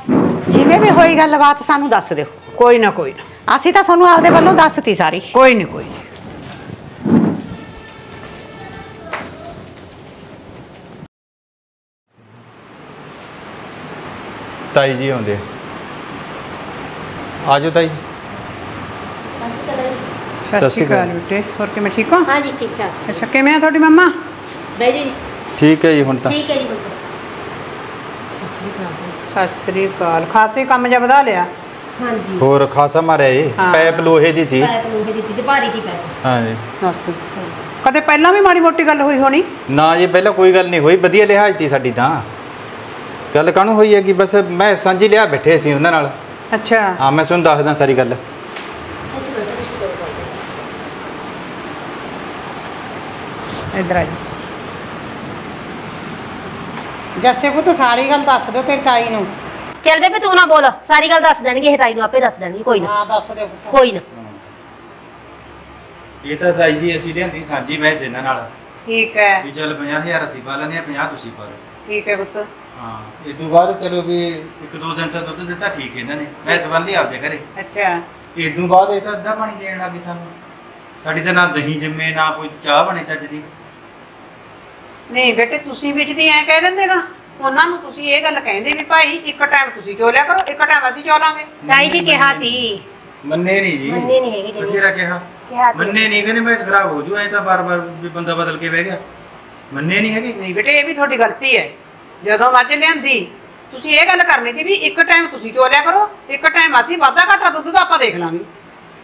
ਜਿਵੇਂ ਵੀ ਹੋਈ ਗੱਲਬਾਤ ਸਾਨੂੰ ਦੱਸ ਦਿਓ। ਕੋਈ ਨਾ ਕੋਈ ਨਾ। ਅਸੀਂ ਤਾਂ ਤੁਹਾਨੂੰ ਆਪਦੇ ਵੱਲੋਂ ਦੱਸਤੀ ਸਾਰੀ। ਕੋਈ ਨਹੀਂ ਕੋਈ ਨਹੀਂ ਤਾਈ ਜੀ ਆਉਂਦੇ ਆਜੋ ਤਾਈ। ਸਤਿ ਸ਼੍ਰੀ ਅਕਾਲ ਬੇਟੇ ਹੋਰ ਕਿਵੇਂ ਠੀਕ ਹੋ ਹਾਂ ਜੀ ਠੀਕ ਠਾਕ। ਅੱਛਾ ਕਿਵੇਂ ਆ ਤੁਹਾਡੀ ਮੰਮਾ? ਬਹਿ ਜੀ। ਠੀਕ ਹੈ ਜੀ ਹੁਣ ਤਾਂ। ਠੀਕ ਹੈ ਜੀ ਹੁਣ ਤਾਂ। ਸਤਿ ਸ਼੍ਰੀ ਅਕਾਲ। ਖਾਸੇ ਕੰਮ ਜਿਹਾ ਵਧਾ ਲਿਆ। ਹਾਂਜੀ। ਹੋਰ ਖਾਸਾ ਮਾਰਿਆ ਜੀ। ਹਾਂ। ਪੈਪ ਲੋਹੇ ਦੀ ਸੀ। ਪੈਪ ਲੋਹੇ ਦੀ ਤੇ ਭਾਰੀ ਦੀ ਪੈਪ। ਹਾਂ ਜੀ ਦੱਸ ਕਦੇ ਪਹਿਲਾਂ ਵੀ ਮਾੜੀ ਮੋਟੀ ਗੱਲ ਹੋਈ ਹੋਣੀ? ਨਾ ਜੀ ਪਹਿਲਾਂ ਕੋਈ ਗੱਲ ਨਹੀਂ ਹੋਈ। ਵਧੀਆ ਲਿਹਾਜ਼ ਤੀ ਸਾਡੀ ਤਾਂ। ਗੱਲ ਕਾਹਨੂੰ ਹੋਈ ਹੈ ਕਿ ਬਸ ਮੈਂ ਸਾਂਝੀ ਲਿਆ ਬੈਠੇ ਸੀ ਉਹਨਾਂ ਨਾਲ। ਅੱਛਾ। ਹਾਂ ਮੈਂ ਤੁਹਾਨੂੰ ਦੱਸਦਾ ਸਾਰੀ ਗੱਲ। ਇਧਰ ਆ ਜੀ। ਜੱਸੇ ਪੁੱਤ ਸਾਰੀ ਗੱਲ ਦੱਸ ਦਿਓ ਤੇਰੀ ਤਾਈ ਨੂੰ। ਚੱਲ ਬੇਬੇ ਤੂੰ ਨਾ ਬੋਲ ਸਾਰੀ ਗੱਲ ਦੱਸ ਦੇਣਗੇ ਇਹ ਤਾਈ ਨੂੰ ਆਪੇ ਦੱਸ ਦੇਣਗੇ ਕੋਈ ਨਾ। ਹਾਂ ਦੱਸ ਦਿਓ ਕੋਈ ਨਾ। ਇਹ ਤਾਂ ਤਾਈ ਜੀ ਅਸੀਂ ਲਿਆਂਦੀ ਸਾਂਝੀ ਮੈਸ ਇਹਨਾਂ ਨਾਲ। ਠੀਕ ਹੈ। ਵੀ ਚਲ 50000 ਅਸੀਂ ਪਾ ਲੈਨੇ ਆ 50 ਤੁਸੀਂ ਪਾ ਲਓ ਠੀਕ ਹੈ ਪੁੱਤ। ਹਾਂ ਇਸ ਤੋਂ ਬਾਅਦ ਚਲੋ ਵੀ ਇੱਕ ਦੋ ਦਿਨ ਤਾਂ ਦੁੱਧ ਦਿੱਤਾ ਠੀਕ ਇਹਨਾਂ ਨੇ। ਮੈਂ ਸਬੰਧੀ ਆਪਦੇ ਘਰੇ। ਅੱਛਾ। ਇਸ ਤੋਂ ਬਾਅਦ ਇਹ ਤਾਂ ਅੱਧਾ ਪਾਣੀ ਦੇਣ ਲੱਗੀ ਸਾਨੂੰ। ਸਾਡੀ ਤਾਂ ਨਾ ਦਹੀਂ ਜੰਮੇ ਨਾ ਕੋਈ ਚਾਹ ਬਣੇ ਚੱਜ ਦੀ। ਨਹੀਂ ਬੇਟੇ ਤੁਸੀਂ ਵਿੱਚ ਦੀ ਐਂ ਕਹਿ ਦਿੰਦੇ ਨਾ ਉਹਨਾਂ ਨੂੰ ਤੁਸੀਂ ਇਹ ਗੱਲ ਕਹਿੰਦੇ ਵੀ ਭਾਈ ਇੱਕ ਟਾਈਮ ਤੁਸੀਂ ਚੋਲਿਆ ਕਰੋ ਇੱਕ ਟਾਈਮ ਅਸੀਂ ਚੋਲਾਂਗੇ ਤਾਈ ਜੀ ਕਿਹਾ ਤੀ। ਮੰਨੇ ਨਹੀਂ ਜੀ। ਮੰਨੇ ਨਹੀਂ ਹੈਗੇ। ਬਥੇਰਾ ਕਿਹਾ। ਕਿਹਾ ਤੀ। ਮੰਨੇ ਨਹੀਂ ਕਹਿੰਦੇ ਮੈਂ ਖਰਾਬ ਹੋ ਜੂ ਐ ਤਾਂ ਬਾਰ-ਬਾਰ ਵੀ ਬੰਦਾ ਬਦਲ ਕੇ ਬਹਿ ਗਿਆ। ਮੰਨੇ ਨਹੀਂ ਹੈਗੇ। ਨਹੀਂ ਬੇਟੇ ਇਹ ਵੀ ਤੁਹਾਡੀ ਗਲਤੀ ਹੈ। ਜਦੋਂ ਮੱਝ ਲਿਆਂਦੀ ਤੁਸੀਂ ਇਹ ਗੱਲ ਕਰਨੀ ਸੀ ਵੀ ਇੱਕ ਟਾਈਮ ਤੁਸੀਂ ਚੋਲਿਆ ਕਰੋ ਇੱਕ ਟਾਈਮ ਅਸੀਂ ਵਾਧਾ ਘਾਟਾ ਦੁੱਧ ਦਾ ਆਪਾਂ ਦੇਖ ਲਾਂਗੇ।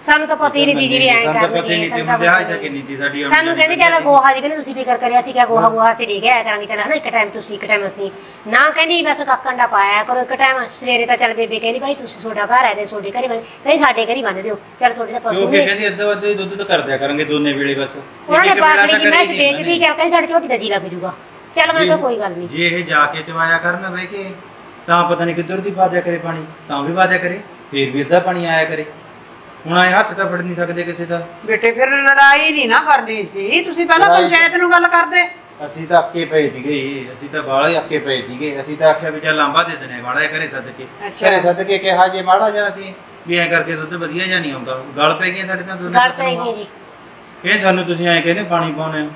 ਸਾਨੂੰ ਤਾਂ ਪਤਾ ਹੀ ਨਹੀਂ ਦੀ ਜੀ ਵੀ ਐਂ ਸਾਨੂੰ ਤਾਂ ਪਤਾ ਹੀ ਨਹੀਂ ਤੇ ਤਾਂ ਮੁੰਡੇ ਪਤਾ ਤੱਕ ਇੰਨੀ ਤੀ ਸਾਡੀ ਸਾਨੂੰ ਕਹਿੰਦੇ ਚੱਲ ਗੋਹਾ ਦੀ ਵੀ ਤੁਸੀਂ ਫਿਕਰ ਕਰਿਆ ਸੀ ਕਿ ਗੋਹਾ ਗੋਹਾ ਚ ਠੀਕ ਹੈ ਕਰਾਂਗੇ ਚੱਲ ਹਨਾ ਇੱਕ ਟਾਈਮ ਤੁਸੀਂ ਇੱਕ ਟਾਈਮ ਅਸੀਂ। ਨਾ ਕਹਿੰਦੀ ਬਸ ਕੱਕਣ ਦਾ ਪਾਇਆ ਕਰੋ ਇੱਕ ਟਾਈਮ ਸਵੇਰੇ ਤਾਂ ਚੱਲ ਬੇਬੇ ਕਹਿੰਦੀ ਭਾਈ ਤੁਸੀਂ ਤੁਹਾਡਾ ਘਰ ਆਏ ਤੇ ਤੁਹਾਡੇ ਘਰੇ ਬੰਨ ਨਹੀਂ ਸਾਡੇ ਘਰੇ ਬੰਨ ਦਿਓ। ਚੱਲ ਤੁਹਾਡੇ ਤਾਂ ਪਸ਼ੂ ਕਿਉਂਕਿ ਕਹਿੰਦੀ ਅੱਧਾ ਹੀ ਦੁੱਧ ਤਾਂ ਕਰ ਦਿਆ ਕਰਾਂਗੇ ਦੋਨੇ ਵੇਲੇ ਬਸ। ਉਹਨਾਂ ਨੇ ਤਾਂ ਜੀ ਕਰਿਆ ਮੈਂ ਹੀ ਨਹੀਂ ਵੇਚਦੀ ਚੱਲ ਕਹਿੰਦੀ ਸਾਡੀ ਝੋਟੀ ਦਾ ਜੀ ਲੱਗ ਜੂਗਾ। ਚੱਲ ਮੈਂ ਕਿਹਾ ਕੋਈ ਗੱਲ ਨਹੀਂ ਜੇ ਇਹ ਜਾ ਕੇ ਚਵਾਇਆ ਕਰਨ ਬਹਿ ਕੇ ਤਾਂ ਪਤਾ ਨਹੀਂ ਕਿੱਧਰ ਦੀ ਪਾ ਦਿਆ ਕਰੇ ਪਾਣੀ ਤਾਂ ਵੀ ਪਾ ਦਿਆ ਕਰੇ ਫੇਰ ਵੀ ਅੱਧਾ ਪਾਣੀ ਆਇਆ ਕਰੇ। ਹੁਣ ਆਏ ਹੱਥ ਤਾਂ ਫੜ ਨਹੀਂ ਸਕਦੇ ਕਿਸੇ ਦਾ। ਬੇਟੇ ਫਿਰ ਲੜਾਈ ਨਹੀਂ ਨਾ ਕਰਨੀ ਸੀ। ਤੁਸੀਂ ਪਹਿਲਾਂ ਲੜਾਈ- ਪੰਚਾਇਤ ਨੂੰ ਗੱਲ ਕਰਦੇ। ਅਸੀਂ ਤਾਂ ਅੱਕੇ ਪਏ ਸੀਗੇ ਜੀ, ਅਸੀਂ ਤਾਂ ਬਾਹਲੇ ਅੱਕੇ ਪਏ ਸੀਗੇ। ਅਸੀਂ ਤਾਂ ਆਖਿਆ ਵੀ ਚੱਲ ਲਾਂਬਾ ਦੇ ਦਨੇ ਮਾੜਾ ਜਿਹਾ ਘਰੇ ਸੱਦ ਕੇ। ਅੱਛਾ। ਘਰੇ ਸੱਦ ਕੇ ਕਿਹਾ ਜੇ ਮਾੜਾ ਜਿਹਾ ਅਸੀਂ ਵੀ ਐਂ ਕਰਕੇ ਦੁੱਧ ਵਧੀਆ ਜਿਹਾ ਨਹੀਂ ਆਉਂਦਾ। ਗਲ ਪੈ ਗਈਆਂ ਸਾਡੇ ਤਾਂ ਦੋਨੇ ਗੱਲ ਪੈ। ਗਈ ਜੀ। ਇਹ ਸਾਨੂੰ ਤੁਸੀਂ ਐਂ ਕਹਿੰਦੇ ਪਾਣੀ ਪਾਉਣੇ ਹੋ।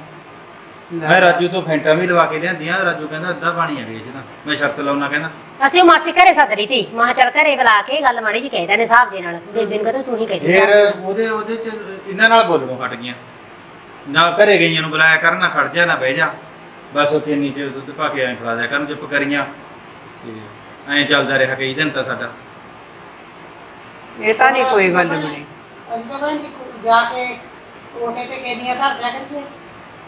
ਮੈਂ ਰਾਜੂ ਤੋਂ ਫੈਂਟਾ ਵੀ ਲਵਾ ਕੇ ਲਿਆਂਦੀਆਂ ਰਾਜੂ ਕਹਿੰਦਾ ਅੱਧਾ ਪਾਣੀ ਹੈ ਵੇਚਦਾ ਮੈਂ ਸ਼ਰਤ ਲਾਉਣਾ ਕਹਿੰਦਾ। ਅਸੀਂ ਉਹ ਮਾਸੀ ਘਰੇ ਸੱਦ ਲਈ ਤੀ ਮਾਂ ਚੱਲ ਘਰੇ ਬੁਲਾ ਕੇ ਗੱਲ ਮਾੜੀ ਜੀ ਕਹਿ ਦੇਣੇ ਹਿਸਾਬ ਦੇ ਨਾਲ। ਬੇਬੇ ਨੂੰ ਕਹਿੰਦਾ ਤੂੰ ਹੀ ਕਹਿ ਦੇ। ਫਿਰ ਉਹਦੇ ਉਹਦੇ ਚ ਇਹਨਾਂ ਨਾਲ ਬੋਲਣੋਂ ਹਟ ਗਈਆਂ। ਨਾ ਘਰੇ ਗਈਆਂ ਨੂੰ ਬੁਲਾਇਆ ਕਰ ਨਾ ਖੜ ਜਾ ਨਾ ਬਹਿ ਜਾ। ਬਸ ਉੱਥੇ ਨੀਚੇ ਦੁੱਧ ਪਾ ਕੇ ਐਂ ਫੜਾ ਦਿਆ ਕਰਨ ਚੁੱਪ ਕਰੀਆਂ। ਤੇ ਐਂ ਚੱਲਦਾ ਰਿਹਾ ਕਈ ਦਿਨ ਤਾਂ ਸਾਡਾ। ਇਹ ਤਾਂ ਨਹੀਂ ਕੋਈ ਗੱਲ ਬਣੀ। ਅਸੀਂ ਤਾਂ ਭੈਣ ਜੀ ਜਾ ਕੇ ਕੋਟੇ ਤੇ ਕੇਨੀਆਂ ਧਰ ਦਿਆ ਕਰੀਏ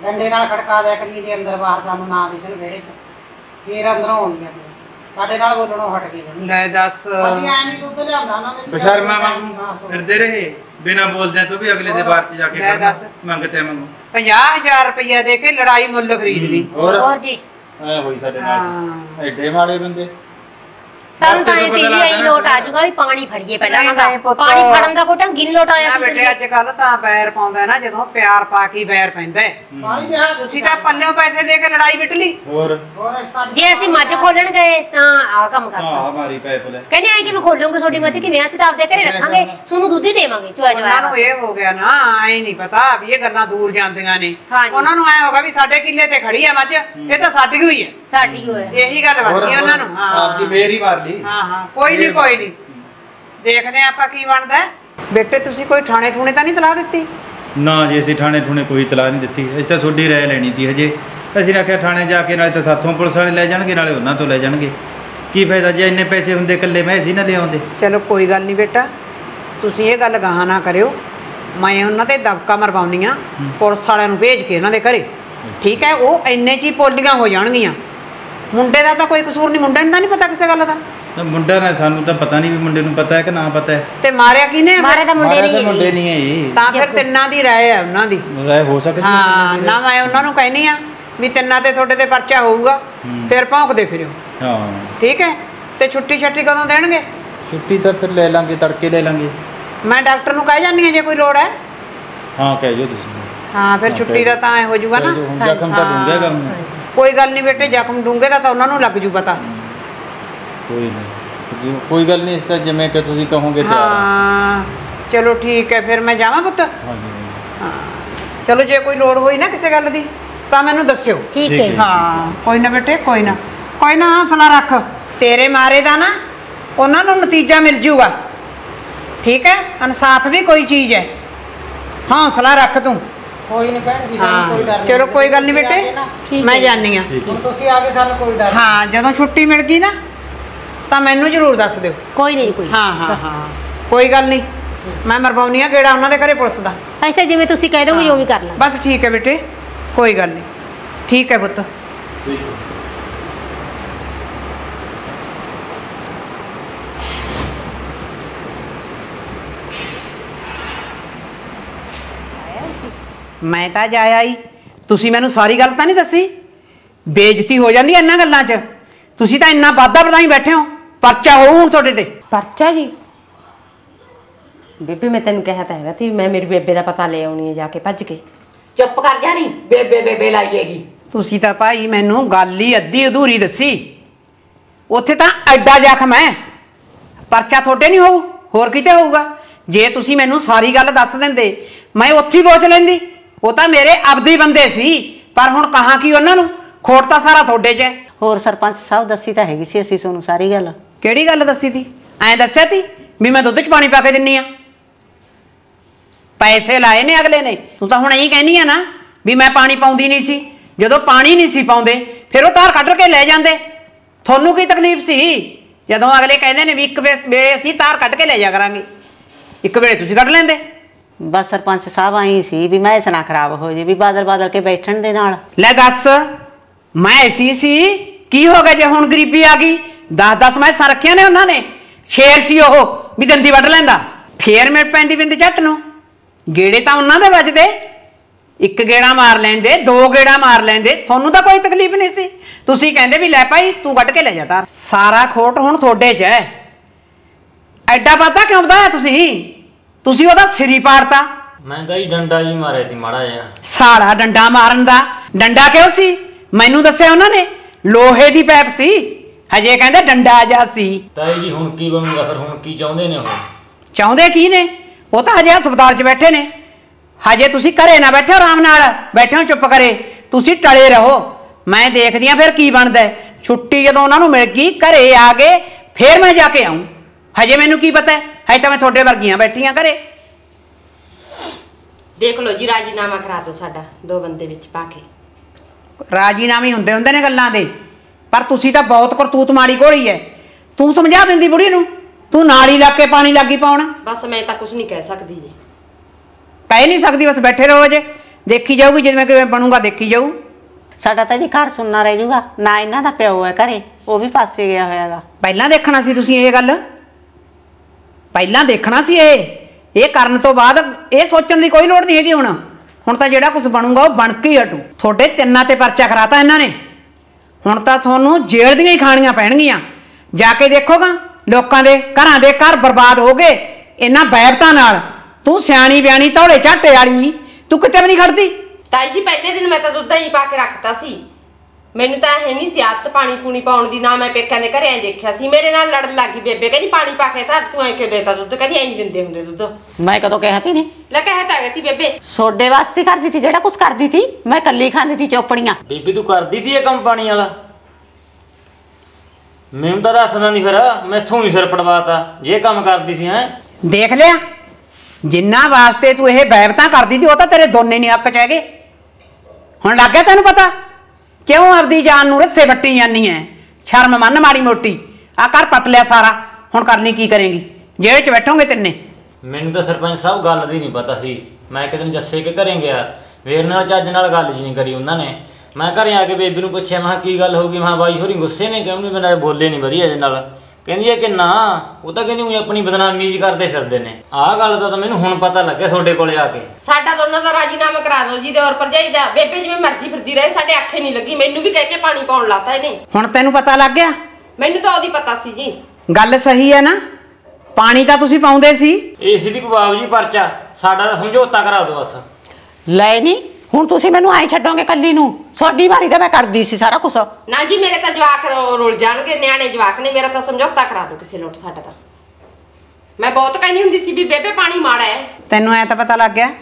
ਡੰਡੇ ਨਾਲ ਖੜਕਾ ਦਿਆ ਕਰੀਏ ਜੇ ਅੰਦਰ ਬਾਹਰ ਸਾਨੂੰ ਨਾ ਦਿਸਣ ਵਿਹੜੇ 'ਚ ਫੇਰ ਅੰਦਰੋਂ ਆਉਂਦੀਆਂ ਫਿਰ। ਸਾਡੇ ਨਾਲ ਬੋਲਣੋਂ ਹਟ ਗਈ ਜਾਂਦੀ ਲੈ ਦੱਸ। ਅਸੀਂ ਐਂ ਨਹੀਂ ਦੁੱਧ ਲਿਆਉਂਦਾ ਉਹਨਾਂ ਨੇ ਵੀ ਬਸ਼ਰਮਾ ਹਾਂ, ਵਾਂਗੂ। ਫਿਰਦੇ ਰਹੇ ਬਿਨਾ ਬੋਲਦਿਆਂ ਤੋਂ ਵੀ ਅਗਲੇ ਦੇ ਬਾਰ ਚ ਜਾ ਕੇ ਲੈ ਦੱਸ। ਮੰਗਤੇ ਮੰਗੂ 50000 ਰੁਪਇਆ ਦੇ ਕੇ ਲੜਾਈ ਮੁੱਲ ਖਰੀਦ ਲਈ ਹੋਰ? ਜੀ। ਐ ਹੋਈ ਸਾਡੇ ਨਾਲ। ਐਡੇ ਮਾੜੇ ਬੰਦੇ। ਸਾਨੂੰ ਤਾਂ ਇਹ ਪੀਜੀ ਆਈ ਲੋਟ ਆ ਨਾ ਜਾਊਗਾ ਵੀ ਪਾਣੀ ਫੜੀਏ ਪਹਿਲਾਂ ਨਹੀਂ, ਪੁੱਤ। ਪਾਣੀ ਫੜਨ ਦਾ ਕੋਈ ਢੰਗ ਹੀ ਲੋਟ ਆਇਆ ਨਾ ਕੀ ਬੇਟੇ? ਅੱਜ ਕੱਲ ਤਾਂ ਬੈਰ ਪਾਉਂਦਾ ਨਾ ਜਦੋਂ ਪਿਆਰ ਪਾ ਕੇ ਹੀ ਬੈਰ ਪੈਂਦਾ ਹੈ। ਤੁਸੀਂ ਤਾਂ ਪੱਲਿਓਂ ਪੈਸੇ ਦੇ ਕੇ ਲੜਾਈ ਵਿਟ ਲਈ। ਹੋਰ? ਹੋਰ ਸਾਡੀ ਜੇ ਅਸੀਂ ਮੱਝ ਖੋਲਣ ਗਏ ਤਾਂ ਆ ਕੰਮ ਕਰਤਾ। ਹਾਂ ਮਾਰੀ ਪਾਈਪ ਲੈ ਕਹਿੰਦੇ ਐ ਕਿਵੇਂ ਖੋਲੋਗੇ ਤੁਹਾਡੀ ਮੱਝ? ਕਿਵੇਂ ਅਸੀਂ ਤਾਂ ਆਪਦੇ ਘਰੇ ਰੱਖਾਂਗੇ? ਤੁਹਾਨੂੰ ਦੁੱਧ ਹੀ ਦੇਵਾਂਗੇ ਚੋਆ ਉਹਨਾਂ ਜਵਾਇਆ ਨੂੰ ਇਹ ਹੋ ਗਿਆ ਨਾ ਐ ਨਹੀਂ ਪਤਾ ਵੀ ਇਹ ਗੱਲਾਂ ਦੂਰ ਜਾਂਦੀਆਂ ਨੇ। ਹਾਂਜੀ। ਉਹਨਾਂ ਨੂੰ ਐ ਹੋਗਾ ਵੀ ਸਾਡੇ ਕਿੱਲੇ ਤੇ ਖੜੀ ਆ ਮੱਝ ਇਹ ਤਾਂ ਸਾਡੀ ਹੋਈ ਹੈ। ਸਾਡੀ ਹੋਇਆ ਇਹੀ ਗੱਲ ਹੋਰ- ਬਣਦੀ ਉਹਨਾਂ ਨੂੰ ਆਪਦੀ ਹਾਂ ਮੇਰ। ਹੀ ਮਾਰ ਲਈ ਹਾਂ ਹਾਂ ਕੋਈ ਨਹੀਂ ਕੋਈ ਨਹੀਂ ਦੇਖਦੇ ਆਪਾਂ ਕੀ ਬਣਦਾ ਹੈ। ਬੇਟੇ ਤੁਸੀਂ ਕੋਈ ਥਾਣੇ ਠੂਣੇ ਤਾਂ ਨਹੀਂ ਤਲਾ ਦਿੱਤੀ? ਨਾ ਜੀ ਅਸੀਂ ਥਾਣੇ ਠੂਣੇ ਕੋਈ ਤਲਾਹ ਨਹੀਂ ਦਿੱਤੀ। ਅਸੀਂ ਤਾਂ ਤੁਹਾਡੀ ਰਾਏ ਲੈਣੀ ਸੀ ਹਜੇ। ਅਸੀਂ ਆਖਿਆ ਥਾਣੇ ਜਾ ਕੇ ਨਾਲੇ ਤਾਂ ਸਾਥੋਂ ਪੁਲਿਸ ਵਾਲੇ ਲੈ ਜਾਣਗੇ ਨਾਲੇ ਉਹਨਾਂ ਤੋਂ ਲੈ ਜਾਣਗੇ। ਕੀ ਫਾਇਦਾ ਜੇ ਇੰਨੇ ਪੈਸੇ ਹੁੰਦੇ ਇਕੱਲੇ ਮੈਂ ਸੀ ਨਾ ਲਿਆਉਂਦੇ? ਚਲੋ ਕੋਈ ਗੱਲ ਨਹੀਂ ਬੇਟਾ। ਤੁਸੀਂ ਇਹ ਗੱਲ ਗਾਹਾਂ ਨਾ ਕਰਿਓ। ਮੈਂ ਉਹਨਾਂ ਤੇ ਦਬਕਾ ਮਰਵਾਉਣੀ ਆ ਪੁਲਿਸ ਵਾਲਿਆਂ ਨੂੰ ਭੇਜ ਕੇ ਉਹਨਾਂ ਦੇ ਘਰੇ। ਠੀਕ ਹੈ ਉਹ ਇੰਨੇ ਚ ਹੀ ਪੋਲੀਆਂ ਹੋ ਜਾਣਗੀਆਂ। ਮੁੰਡੇ ਦਾ ਤਾਂ ਕੋਈ ਕਸੂਰ ਨਹੀਂ ਮੁੰਡੇ ਨੂੰ ਤਾਂ ਨਹੀਂ ਪਤਾ ਕਿਸੇ ਗੱਲ ਦਾ। ਤਾਂ ਮੁੰਡਾ ਨਾ ਸਾਨੂੰ ਤਾਂ ਪਤਾ ਨਹੀਂ ਵੀ ਮੁੰਡੇ ਨੂੰ ਪਤਾ ਹੈ ਕਿ ਨਾ ਪਤਾ ਹੈ। ਤੇ ਮਾਰਿਆ ਕਿਹਨੇ ਆ? ਮਾਰੇ ਤਾਂ ਮੁੰਡੇ ਮਾਰਾ ਨਹੀਂ ਮੁੰਡੇ। ਨਹੀਂ ਹੈ ਇਹ ਤਾਂ ਫਿਰ ਤਿੰਨਾਂ ਦੀ ਰਾਏ ਹੈ ਉਹਨਾਂ ਦੀ। ਰਾਏ ਹੋ ਸਕਦੀ ਹੈ ਹਾਂ ਨਾ ਮੈਂ ਉਹਨਾਂ ਨੂੰ ਕਹਿਨੀ ਆ ਵੀ ਤਿੰਨਾਂ ਤੇ ਤੁਹਾਡੇ ਤੇ ਪਰਚਾ ਹੋਊਗਾ। ਫਿਰ ਭੌਂਕਦੇ ਫਿਰਿਓ। ਹਾਂ। ਠੀਕ ਹੈ? ਤੇ ਛੁੱਟੀ ਛੱਟੀ ਕਦੋਂ ਦੇਣਗੇ? ਛੁੱਟੀ ਤਾਂ ਫਿਰ ਲੈ ਲਾਂਗੇ ਤੜਕੇ ਲੈ ਲਾਂਗੇ। ਮੈਂ ਡਾਕਟਰ ਨੂੰ ਕਹਿ ਜਾਂਦੀ ਆ ਜੇ ਕੋਈ ਲੋੜ ਹੈ। ਹਾਂ ਕਹਿ ਜੋ ਤੁਸੀਂ। ਹਾਂ ਫਿਰ ਛੁੱਟੀ ਦਾ ਤਾਂ ਐ ਹੋ ਜਾਊਗਾ ਨਾ। ਜ਼ਖਮ ਤਾਂ ਹਾਂ। ਡੂੰਘੇਗਾ ਹੁਣ। ਕੋਈ ਗੱਲ ਨਹੀਂ ਬੇਟੇ ਜ਼ਖਮ ਡੂੰਘੇ ਦਾ ਤਾਂ ਉਹਨਾਂ ਨੂੰ ਲੱਗ ਜੂ ਪਤਾ। ਕੋਈ ਨਹੀਂ ਜੀ, ਕੋਈ ਗੱਲ ਨਹੀਂ ਇਸ ਤਾਂ ਜਿਵੇਂ ਕਿ ਤੁਸੀਂ ਕਹੋਗੇ ਤਿਆਰ ਹਾਂ ਚਲੋ ਠੀਕ ਹੈ ਫਿਰ ਮੈਂ ਜਾਵਾਂ ਪੁੱਤ? ਹਾਂਜੀ ਹਾਂ ਚਲੋ ਜੇ ਕੋਈ ਲੋੜ ਹੋਈ ਨਾ ਕਿਸੇ ਗੱਲ ਦੀ ਤਾਂ ਮੈਨੂੰ ਦੱਸਿਓ। ਠੀਕ ਹੈ ਹੈ। ਜੀ। ਹਾਂ ਕੋਈ ਨਾ ਬੇਟੇ ਕੋਈ ਨਾ। ਕੋਈ ਨਾ ਹੌਸਲਾ ਰੱਖ। ਤੇਰੇ ਮਾਰੇ ਦਾ ਨਾ ਉਹਨਾਂ ਨੂੰ ਨਤੀਜਾ ਮਿਲ ਜੂਗਾ। ਠੀਕ ਹੈ? ਇਨਸਾਫ ਵੀ ਕੋਈ ਚੀਜ਼ ਹੈ। ਹੌਸਲਾ ਰੱਖ ਤੂੰ। ਕੋਈ ਨਹੀਂ ਭੈਣ ਜੀ ਸਾਨੂੰ ਕੋਈ ਡਰ ਨਹੀਂ। ਚਲੋ ਕੋਈ ਗੱਲ ਨਹੀਂ ਬੇਟੇ ਮੈਂ। ਜਾਣੀ ਆ ਹੁਣ ਤੁਸੀਂ ਆ ਗਏ ਸਾਨੂੰ ਕੋਈ ਡਰ। ਹਾਂ ਜਦੋਂ ਛੁੱਟੀ ਮਿਲ ਗਈ ਨਾ ਤਾਂ ਮੈਨੂੰ ਜ਼ਰੂਰ ਦੱਸ ਦਿਓ। ਕੋਈ ਨਹੀਂ ਕੋਈ ਹਾਂ ਹਾਂ ਕੋਈ ਗੱਲ ਨਹੀਂ ਮੈਂ ਮਰਵਾਉਣੀ ਆ ਗੇੜਾ ਉਹਨਾਂ ਦੇ ਘਰੇ ਪੁਲਿਸ ਦਾ। ਤਾਂ ਜਿਵੇਂ ਤੁਸੀਂ ਕਹਿ ਦੋਗੇ ਉਹ ਵੀ ਕਰ ਲਾਂਗੇ। ਬਸ ਠੀਕ ਹੈ ਬੇਟੇ ਕੋਈ ਗੱਲ ਨਹੀਂ ਠੀਕ ਹੈ ਪੁੱਤ। ਮੈਂ ਤਾਂ ਜਾ ਆਈ ਤੁਸੀਂ ਮੈਨੂੰ ਸਾਰੀ ਗੱਲ ਤਾਂ ਨਹੀਂ ਦੱਸੀ? ਬੇਇੱਜ਼ਤੀ ਹੋ ਜਾਂਦੀ ਹੈ ਇਹਨਾਂ ਗੱਲਾਂ 'ਚ। ਤੁਸੀਂ ਤਾਂ ਇੰਨਾ ਵਾਦਾ ਵਧਾਈ ਬੈਠੇ ਹੋ। ਪਰਚਾ ਹੋਊ ਹੁਣ ਤੁਹਾਡੇ ਤੇ। ਪਰਚਾ ਜੀ? ਬੇਬੇ ਮੈਂ ਤੈਨੂੰ ਕਿਹਾ ਤਾਂ ਹੈਗਾ ਤੀ ਮੈਂ ਮੇਰੀ ਬੇਬੇ ਦਾ ਪਤਾ ਲੈ ਆਉਣੀ ਹੈ ਜਾ ਕੇ ਭੱਜ ਕੇ। ਚੁੱਪ ਕਰ ਜਾ ਨਹੀਂ ਬੇਬੇ ਬੇਬੇ ਲਾਈਏਗੀ ਤੁਸੀਂ ਤਾਂ ਭਾਈ ਮੈਨੂੰ ਗੱਲ ਹੀ ਅੱਧੀ ਅਧੂਰੀ ਦੱਸੀ। ਉੱਥੇ ਤਾਂ ਐਡਾ ਜ਼ਖਮ ਹੈ ਪਰਚਾ ਤੁਹਾਡੇ ਨਹੀਂ ਹੋਊ ਹੋਰ ਕਿਤੇ ਹੋਊਗਾ। ਜੇ ਤੁਸੀਂ ਮੈਨੂੰ ਸਾਰੀ ਗੱਲ ਦੱਸ ਦਿੰਦੇ ਮੈਂ ਉੱਥੇ ਹੀ ਪਹੁੰਚ ਲੈਂਦੀ। ਉਹ ਤਾਂ ਮੇਰੇ ਆਪਦੇ ਬੰਦੇ ਸੀ ਪਰ ਹੁਣ ਕਹਾਂ ਕੀ ਉਹਨਾਂ ਨੂੰ? ਖੋਟ ਤਾਂ ਸਾਰਾ ਤੁਹਾਡੇ 'ਚ ਹੈ। ਹੋਰ ਸਰਪੰਚ ਸਾਹਿਬ ਦੱਸੀ ਤਾਂ ਹੈਗੀ ਸੀ ਅਸੀਂ ਤੁਹਾਨੂੰ ਸਾਰੀ ਗੱਲ। ਕਿਹੜੀ ਗੱਲ ਦੱਸੀ ਤੀ? ਐਂ ਦੱਸਿਆ ਤੀ ਵੀ ਮੈਂ ਦੁੱਧ 'ਚ ਪਾਣੀ ਪਾ ਕੇ ਦਿੰਨੀ ਆ। ਪੈਸੇ ਲਾਏ ਨੇ ਅਗਲੇ ਨੇ। ਤੂੰ ਤਾਂ ਹੁਣ ਇਹੀ ਕਹਿਨੀ ਆ ਨਾ ਵੀ ਮੈਂ ਪਾਣੀ ਪਾਉਂਦੀ ਨਹੀਂ ਸੀ। ਜਦੋਂ ਪਾਣੀ ਨਹੀਂ ਸੀ ਪਾਉਂਦੇ ਫਿਰ ਉਹ ਤਾਰ ਕੱਢ ਕੇ ਲੈ ਜਾਂਦੇ। ਤੁਹਾਨੂੰ ਕੀ ਤਕਲੀਫ ਸੀ? ਜਦੋਂ ਅਗਲੇ ਕਹਿੰਦੇ ਨੇ ਵੀ ਇੱਕ ਵੇਲੇ ਅਸੀਂ ਤਾਰ ਕੱਢ ਕੇ ਲੈ ਜਾ ਕਰਾਂਗੇ। ਇੱਕ ਵੇਲੇ ਤੁਸੀਂ ਕੱਢ ਲੈਂਦੇ। ਬਸ ਸਰਪੰਚ ਸਾਹਿਬ ਆਈ ਸੀ ਵੀ ਮੈਂ ਇਸ ਨਾ ਖਰਾਬ ਹੋ ਜੇ, ਵੀ ਬਾਦਲ ਬਾਦਲ ਕੇ ਬੈਠਣ ਦੇ ਨਾਲ। ਲੈ ਦੱਸ, ਮੈਂ ਐਸੀ ਸੀ? ਕੀ ਹੋ ਗਿਆ ਜੇ ਹੁਣ ਗਰੀਬੀ ਆ ਗਈ? 10-10 ਮੈਸਾਂ ਰੱਖੀਆਂ ਨੇ ਉਹਨਾਂ ਨੇ। ਸ਼ੇਰ ਸੀ ਉਹ, ਵੀ ਦੰਦੀ ਵੱਢ ਲੈਂਦਾ। ਫੇਰ ਮੈਂ ਪੈਂਦੀ ਬਿੰਦ ਝੱਟ ਨੂੰ। ਗੇੜੇ ਤਾਂ ਉਹਨਾਂ ਦੇ ਵੱਜਦੇ। ਇੱਕ ਗੇੜਾ ਮਾਰ ਲੈਂਦੇ, ਦੋ ਗੇੜਾ ਮਾਰ ਲੈਂਦੇ। ਤੁਹਾਨੂੰ ਤਾਂ ਕੋਈ ਤਕਲੀਫ ਨਹੀਂ ਸੀ। ਤੁਸੀਂ ਕਹਿੰਦੇ ਵੀ ਲੈ ਭਾਈ, ਤੂੰ ਕੱਢ ਕੇ ਲੈ ਜਾ ਤਾਰ। ਸਾਰਾ ਖੋਟ ਹੁਣ ਤੁਹਾਡੇ 'ਚ ਹੈ। ਐਡਾ ਵਾਧਾ ਕਿਉਂ ਵਧਾਇਆ ਤੁਸੀਂ? ਤੁਸੀਂ ਉਹਦਾ ਸਿਰੀ ਪਾੜਤਾ? ਮੈਂ ਤਾਂ ਹੀ ਡੰਡਾ ਹੀ ਮਾਰਿਆ ਸੀ ਮਾੜਾ ਜਿਹਾ। ਸਾੜਾ ਡੰਡਾ ਮਾਰਨ ਦਾ। ਡੰਡਾ ਕਿਉਂ ਸੀ? ਮੈਨੂੰ ਦੱਸਿਆ ਉਹਨਾਂ ਨੇ ਲੋਹੇ ਦੀ ਪੈਪ ਸੀ। ਹਜੇ ਕਹਿੰਦੇ ਡੰਡਾ ਜਾ ਸੀ। ਤਾਈ ਜੀ ਹੁਣ ਕੀ ਬਣੂਗਾ ਫਿਰ? ਹੁਣ ਕੀ ਚਾਹੁੰਦੇ ਨੇ ਉਹ? ਚਾਹੁੰਦੇ ਕੀ ਨੇ? ਉਹ ਤਾਂ ਹਜੇ ਹਸਪਤਾਲ 'ਚ ਬੈਠੇ ਨੇ। ਹਜੇ ਤੁਸੀਂ ਘਰੇ ਨਾ ਬੈਠੇ ਆਰਾਮ ਨਾਲ। ਬੈਠੇ ਚੁੱਪ ਕਰੇ। ਤੁਸੀਂ ਟਲੇ ਰਹੋ। ਮੈਂ ਦੇਖਦੀ ਆ ਫਿਰ ਕੀ ਬਣਦਾ। ਛੁੱਟੀ ਜਦੋਂ ਉਹਨਾਂ ਨੂੰ ਮਿਲ ਗਈ ਘਰੇ ਆ ਗਏ ਫਿਰ ਮੈਂ ਜਾ ਕੇ ਆਉਂ ਹਜੇ ਮੈਨੂੰ ਕੀ ਪਤਾ ਹੈ? ਹਜੇ ਤਾਂ ਮੈਂ ਤੁਹਾਡੇ ਵਰਗੀਆਂ ਬੈਠੀਆਂ ਘਰੇ। ਦੇਖ ਲਓ ਜੀ ਰਾਜੀਨਾਮਾ ਕਰਾ ਦਿਓ ਸਾਡਾ ਦੋ ਬੰਦੇ ਵਿੱਚ ਪਾ ਕੇ। ਰਾਜੀਨਾਮੇ ਹੁੰਦੇ ਹੁੰਦੇ ਨੇ ਗੱਲਾਂ ਦੇ। ਪਰ ਤੁਸੀਂ ਤਾਂ ਬਹੁਤ ਕਰਤੂਤ ਮਾੜੀ ਘੋੜੀ ਐ। ਤੂੰ ਸਮਝਾ ਦਿੰਦੀ ਬੁੜੀ ਨੂੰ? ਤੂੰ ਨਾਲ ਹੀ ਲੱਗ ਕੇ ਪਾਣੀ ਲੱਗੀ ਪਾਉਣ। ਬਸ ਮੈਂ ਤਾਂ ਕੁਝ ਨਹੀਂ ਕਹਿ ਸਕਦੀ ਜੀ। ਕਹਿ ਨਹੀਂ ਸਕਦੀ ਬਸ ਬੈਠੇ ਰਹੋ ਅਜੇ। ਦੇਖੀ ਜਾਊਗੀ ਜਿਵੇਂ ਕਿਵੇਂ ਬਣੂਗਾ ਦੇਖੀ ਜਾਊ। ਸਾਡਾ ਤਾਂ ਜੀ ਘਰ ਸੁਣਨਾ ਰਹਿ ਜਾਊਗਾ ਨਾ ਇਹਨਾਂ ਦਾ ਪਿਓ ਹੈ ਘਰੇ ਉਹ ਵੀ ਪਾਸੇ ਗਿਆ ਹੋਇਆਗਾ। ਪਹਿਲਾਂ ਦੇਖਣਾ ਸੀ ਤੁਸੀਂ ਇਹ ਗੱਲ। ਪਹਿਲਾਂ ਦੇਖਣਾ ਸੀ ਇਹ। ਇਹ ਕਰਨ ਤੋਂ ਬਾਅਦ ਇਹ ਸੋਚਣ ਦੀ ਕੋਈ ਲੋੜ ਨਹੀਂ ਹੈਗੀ ਹੁਣ। ਹੁਣ ਤਾਂ ਜਿਹੜਾ ਕੁਝ ਬਣੂਗਾ ਉਹ ਬਣ ਕੇ ਹੀ ਹਟੂ। ਤੁਹਾਡੇ ਤਿੰਨਾਂ ਤੇ ਪਰਚਾ ਕਰਾਤਾ ਇਹਨਾਂ ਨੇ। ਹੁਣ ਤਾਂ ਤੁਹਾਨੂੰ ਜੇਲ੍ਹ ਦੀਆਂ ਹੀ ਖਾਣੀਆਂ ਪੈਣਗੀਆਂ। ਜਾ ਕੇ ਦੇਖੋਗਾ, ਲੋਕਾਂ ਦੇ ਘਰਾਂ ਦੇ ਘਰ ਬਰਬਾਦ ਹੋ ਗਏ, ਇਹਨਾਂ ਬੈਬਤਾਂ ਨਾਲ। ਤੂੰ ਸਿਆਣੀ ਬਿਆਣੀ ਧੌਲੇ ਝਾਟੇ ਵਾਲੀ, ਤੂੰ ਕਿਤੇ ਵੀ ਨਹੀਂ ਖੜਦੀ? ਤਾਈ ਜੀ, ਪਹਿਲੇ ਦਿਨ ਮੈਂ ਤਾਂ ਦੁੱਧ ਹੀ ਪਾ ਕੇ ਰੱਖਤਾ ਸੀ। ਮੈਨੂੰ ਤਾਂ ਇਹ ਨਹੀਂ ਸੀ ਆਦਤ ਪਾਣੀ ਪੂਣੀ ਪਾਉਣ ਦੀ ਨਾ ਮੈਂ ਪੇਕਿਆਂ ਦੇ ਘਰੇ ਐ ਦੇਖਿਆ ਸੀ। ਮੇਰੇ ਨਾਲ ਲੜਨ ਲੱਗੀ ਬੇਬੇ ਕਹਿੰਦੀ ਪਾਣੀ ਪਾ ਕੇ ਧਰ ਤੂੰ ਐ ਕਿਉਂ ਦੇਤਾ ਦੁੱਧ? ਕਹਿੰਦੀ ਐ ਨਹੀਂ ਦਿੰਦੇ ਹੁੰਦੇ ਦੁੱਧ। ਮੈਂ ਕਦੋਂ ਕਿਹਾ ਤੀ ਨਹੀਂ ਲੈ ਕਹਿ ਤਾ ਗਈ ਬੇਬੇ। ਸੋਡੇ ਵਾਸਤੇ ਕਰਦੀ ਸੀ ਜਿਹੜਾ ਕੁਝ ਕਰਦੀ ਸੀ ਮੈਂ ਕੱਲੀ ਖਾਂਦੀ ਸੀ ਚੋਪੜੀਆਂ। ਬੀਬੀ ਤੂੰ ਕਰਦੀ ਸੀ ਇਹ ਕੰਮ ਪਾਣੀ ਵਾਲਾ? ਮੈਨੂੰ ਤਾਂ ਦੱਸਦਾ ਨਹੀਂ ਫਿਰ ਮੈਥੋਂ ਹੀ ਸਿਰ ਪੜਵਾਤਾ ਜੇ ਕੰਮ ਕਰਦੀ ਸੀ ਹੈ। ਦੇਖ ਲਿਆ ਜਿੰਨਾ ਵਾਸਤੇ ਤੂੰ ਇਹ ਬੈਬਤਾਂ ਕਰਦੀ ਸੀ ਉਹ ਤਾਂ ਤੇਰੇ ਦੋਨੇ ਨਹੀਂ ਹੱਕ ਚ ਹੈਗੇ। ਹੁਣ ਲੱਗ ਗਿਆ ਤੈਨੂੰ ਪਤਾ? ਕਿਉਂ ਆਪਦੀ ਜਾਨ ਨੂੰ ਰੱਸੇ ਵੱਟੀ ਜਾਨੀ ਐ? ਸ਼ਰਮ ਮੰਨ ਮਾੜੀ ਮੋਟੀ। ਆ ਕਰ ਪਟ ਲਿਆ ਸਾਰਾ। ਹੁਣ ਕਰਨੀ ਕੀ ਕਰੇਗੀ? ਜੇਲ੍ਹ ਚ ਬੈਠੋਗੇ ਤਿੰਨੇ। ਮੈਨੂੰ ਤਾਂ ਸਰਪੰਚ ਸਾਹਿਬ ਗੱਲ ਦੀ ਨਹੀਂ ਪਤਾ ਸੀ। ਮੈਂ ਇੱਕ ਦਿਨ ਜੱਸੇ ਕੇ ਘਰੇ ਗਿਆ। ਵੇਰ ਨਾਲ ਚੱਜ ਨਾਲ ਗੱਲ ਜੀ ਨਹੀਂ ਕਰੀ ਉਹਨਾਂ ਨੇ। ਮੈਂ ਘਰੇ ਆ ਕੇ ਬੇਬੀ ਨੂੰ ਪੁੱਛਿਆ, ਮੈਂ ਕਿਹਾ, ਕੀ ਗੱਲ ਹੋ ਗਈ? ਮੈਂ ਕਿਹਾ, ਬਾਈ ਹੋਰੀ ਗੁੱਸੇ ਨੇ, ਕਿਉਂ ਨਹੀਂ ਬਿਨਾਂ ਬੋਲੇ ਨਹੀਂ ਵਧੀਆ ਇਹਦੇ ਨਾਲ। ਕਹਿੰਦੀ ਹੈ ਕਿ ਨਾ ਉਹ ਤਾਂ ਕਹਿੰਦੀ ਉਹ ਆਪਣੀ ਬਦਨਾਮੀ ਜੀ ਕਰਦੇ ਫਿਰਦੇ ਨੇ। ਆਹ ਗੱਲ ਦਾ ਤਾਂ ਮੈਨੂੰ ਹੁਣ ਪਤਾ ਲੱਗਿਆ ਤੁਹਾਡੇ ਕੋਲੇ ਆ ਕੇ। ਸਾਡਾ ਦੋਨਾਂ ਦਾ ਰਾਜੀਨਾਮਾ ਕਰਾ ਦਿਓ ਜੀ ਦੇ ਔਰ ਭਰਜਾਈ ਦਾ। ਬੇਬੇ ਜਿਵੇਂ ਮਰਜ਼ੀ ਫਿਰਦੀ ਰਹੇ ਸਾਡੇ ਅੱਖੇ ਨਹੀਂ ਲੱਗੀ। ਮੈਨੂੰ ਵੀ ਕਹਿ ਕੇ ਪਾਣੀ ਪਾਉਣ ਲਾਤਾ ਇਹਨੇ। ਹੁਣ ਤੈਨੂੰ ਪਤਾ ਲੱਗ ਗਿਆ? ਮੈਨੂੰ ਤਾਂ ਉਹਦੀ ਪਤਾ ਸੀ ਜੀ। ਗੱਲ ਸਹੀ ਹੈ ਨਾ? ਪਾਣੀ ਤਾਂ ਤੁਸੀਂ ਪਾਉਂਦੇ ਸੀ। ਏਸੀ ਦੀ ਬਾਬੂ ਜੀ ਪਰਚਾ ਸਾਡਾ ਤਾਂ ਸਮਝੌਤਾ ਕਰਾ ਦਿਓ ਬਸ। ਲੈ ਨਹੀਂ ਹੁਣ ਤੁਸੀਂ ਮੈਨੂੰ ਐ ਛੱਡੋਗੇ ਕੱਲੀ ਨੂੰ ਸੋਡੀ ਵਾਰੀ ਤਾਂ ਮੈਂ ਕਰਦੀ ਸੀ ਸਾਰਾ ਕੁਝ ਨਾ ਜੀ ਮੇਰੇ ਤਾਂ ਜਵਾਕ ਰੋ- ਰੁੱਲ ਜਾਣਗੇ ਨਿਆਣੇ ਜਵਾਕ ਨੇ ਮੇਰਾ ਤਾਂ ਸਮਝੌਤਾ ਕਰਾ ਦਿਓ ਕਿਸੇ ਲੋਟ ਸਾਡਾ ਤਾਂ ਮੈਂ ਬਹੁਤ ਕਹਿੰਦੀ ਹੁੰਦੀ ਸੀ ਵੀ ਬੇਬੇ ਪਾਣੀ ਮਾੜਾ ਹੈ ਤੈਨੂੰ ਐ ਤਾਂ ਪਤਾ ਲੱਗ ਗਿਆ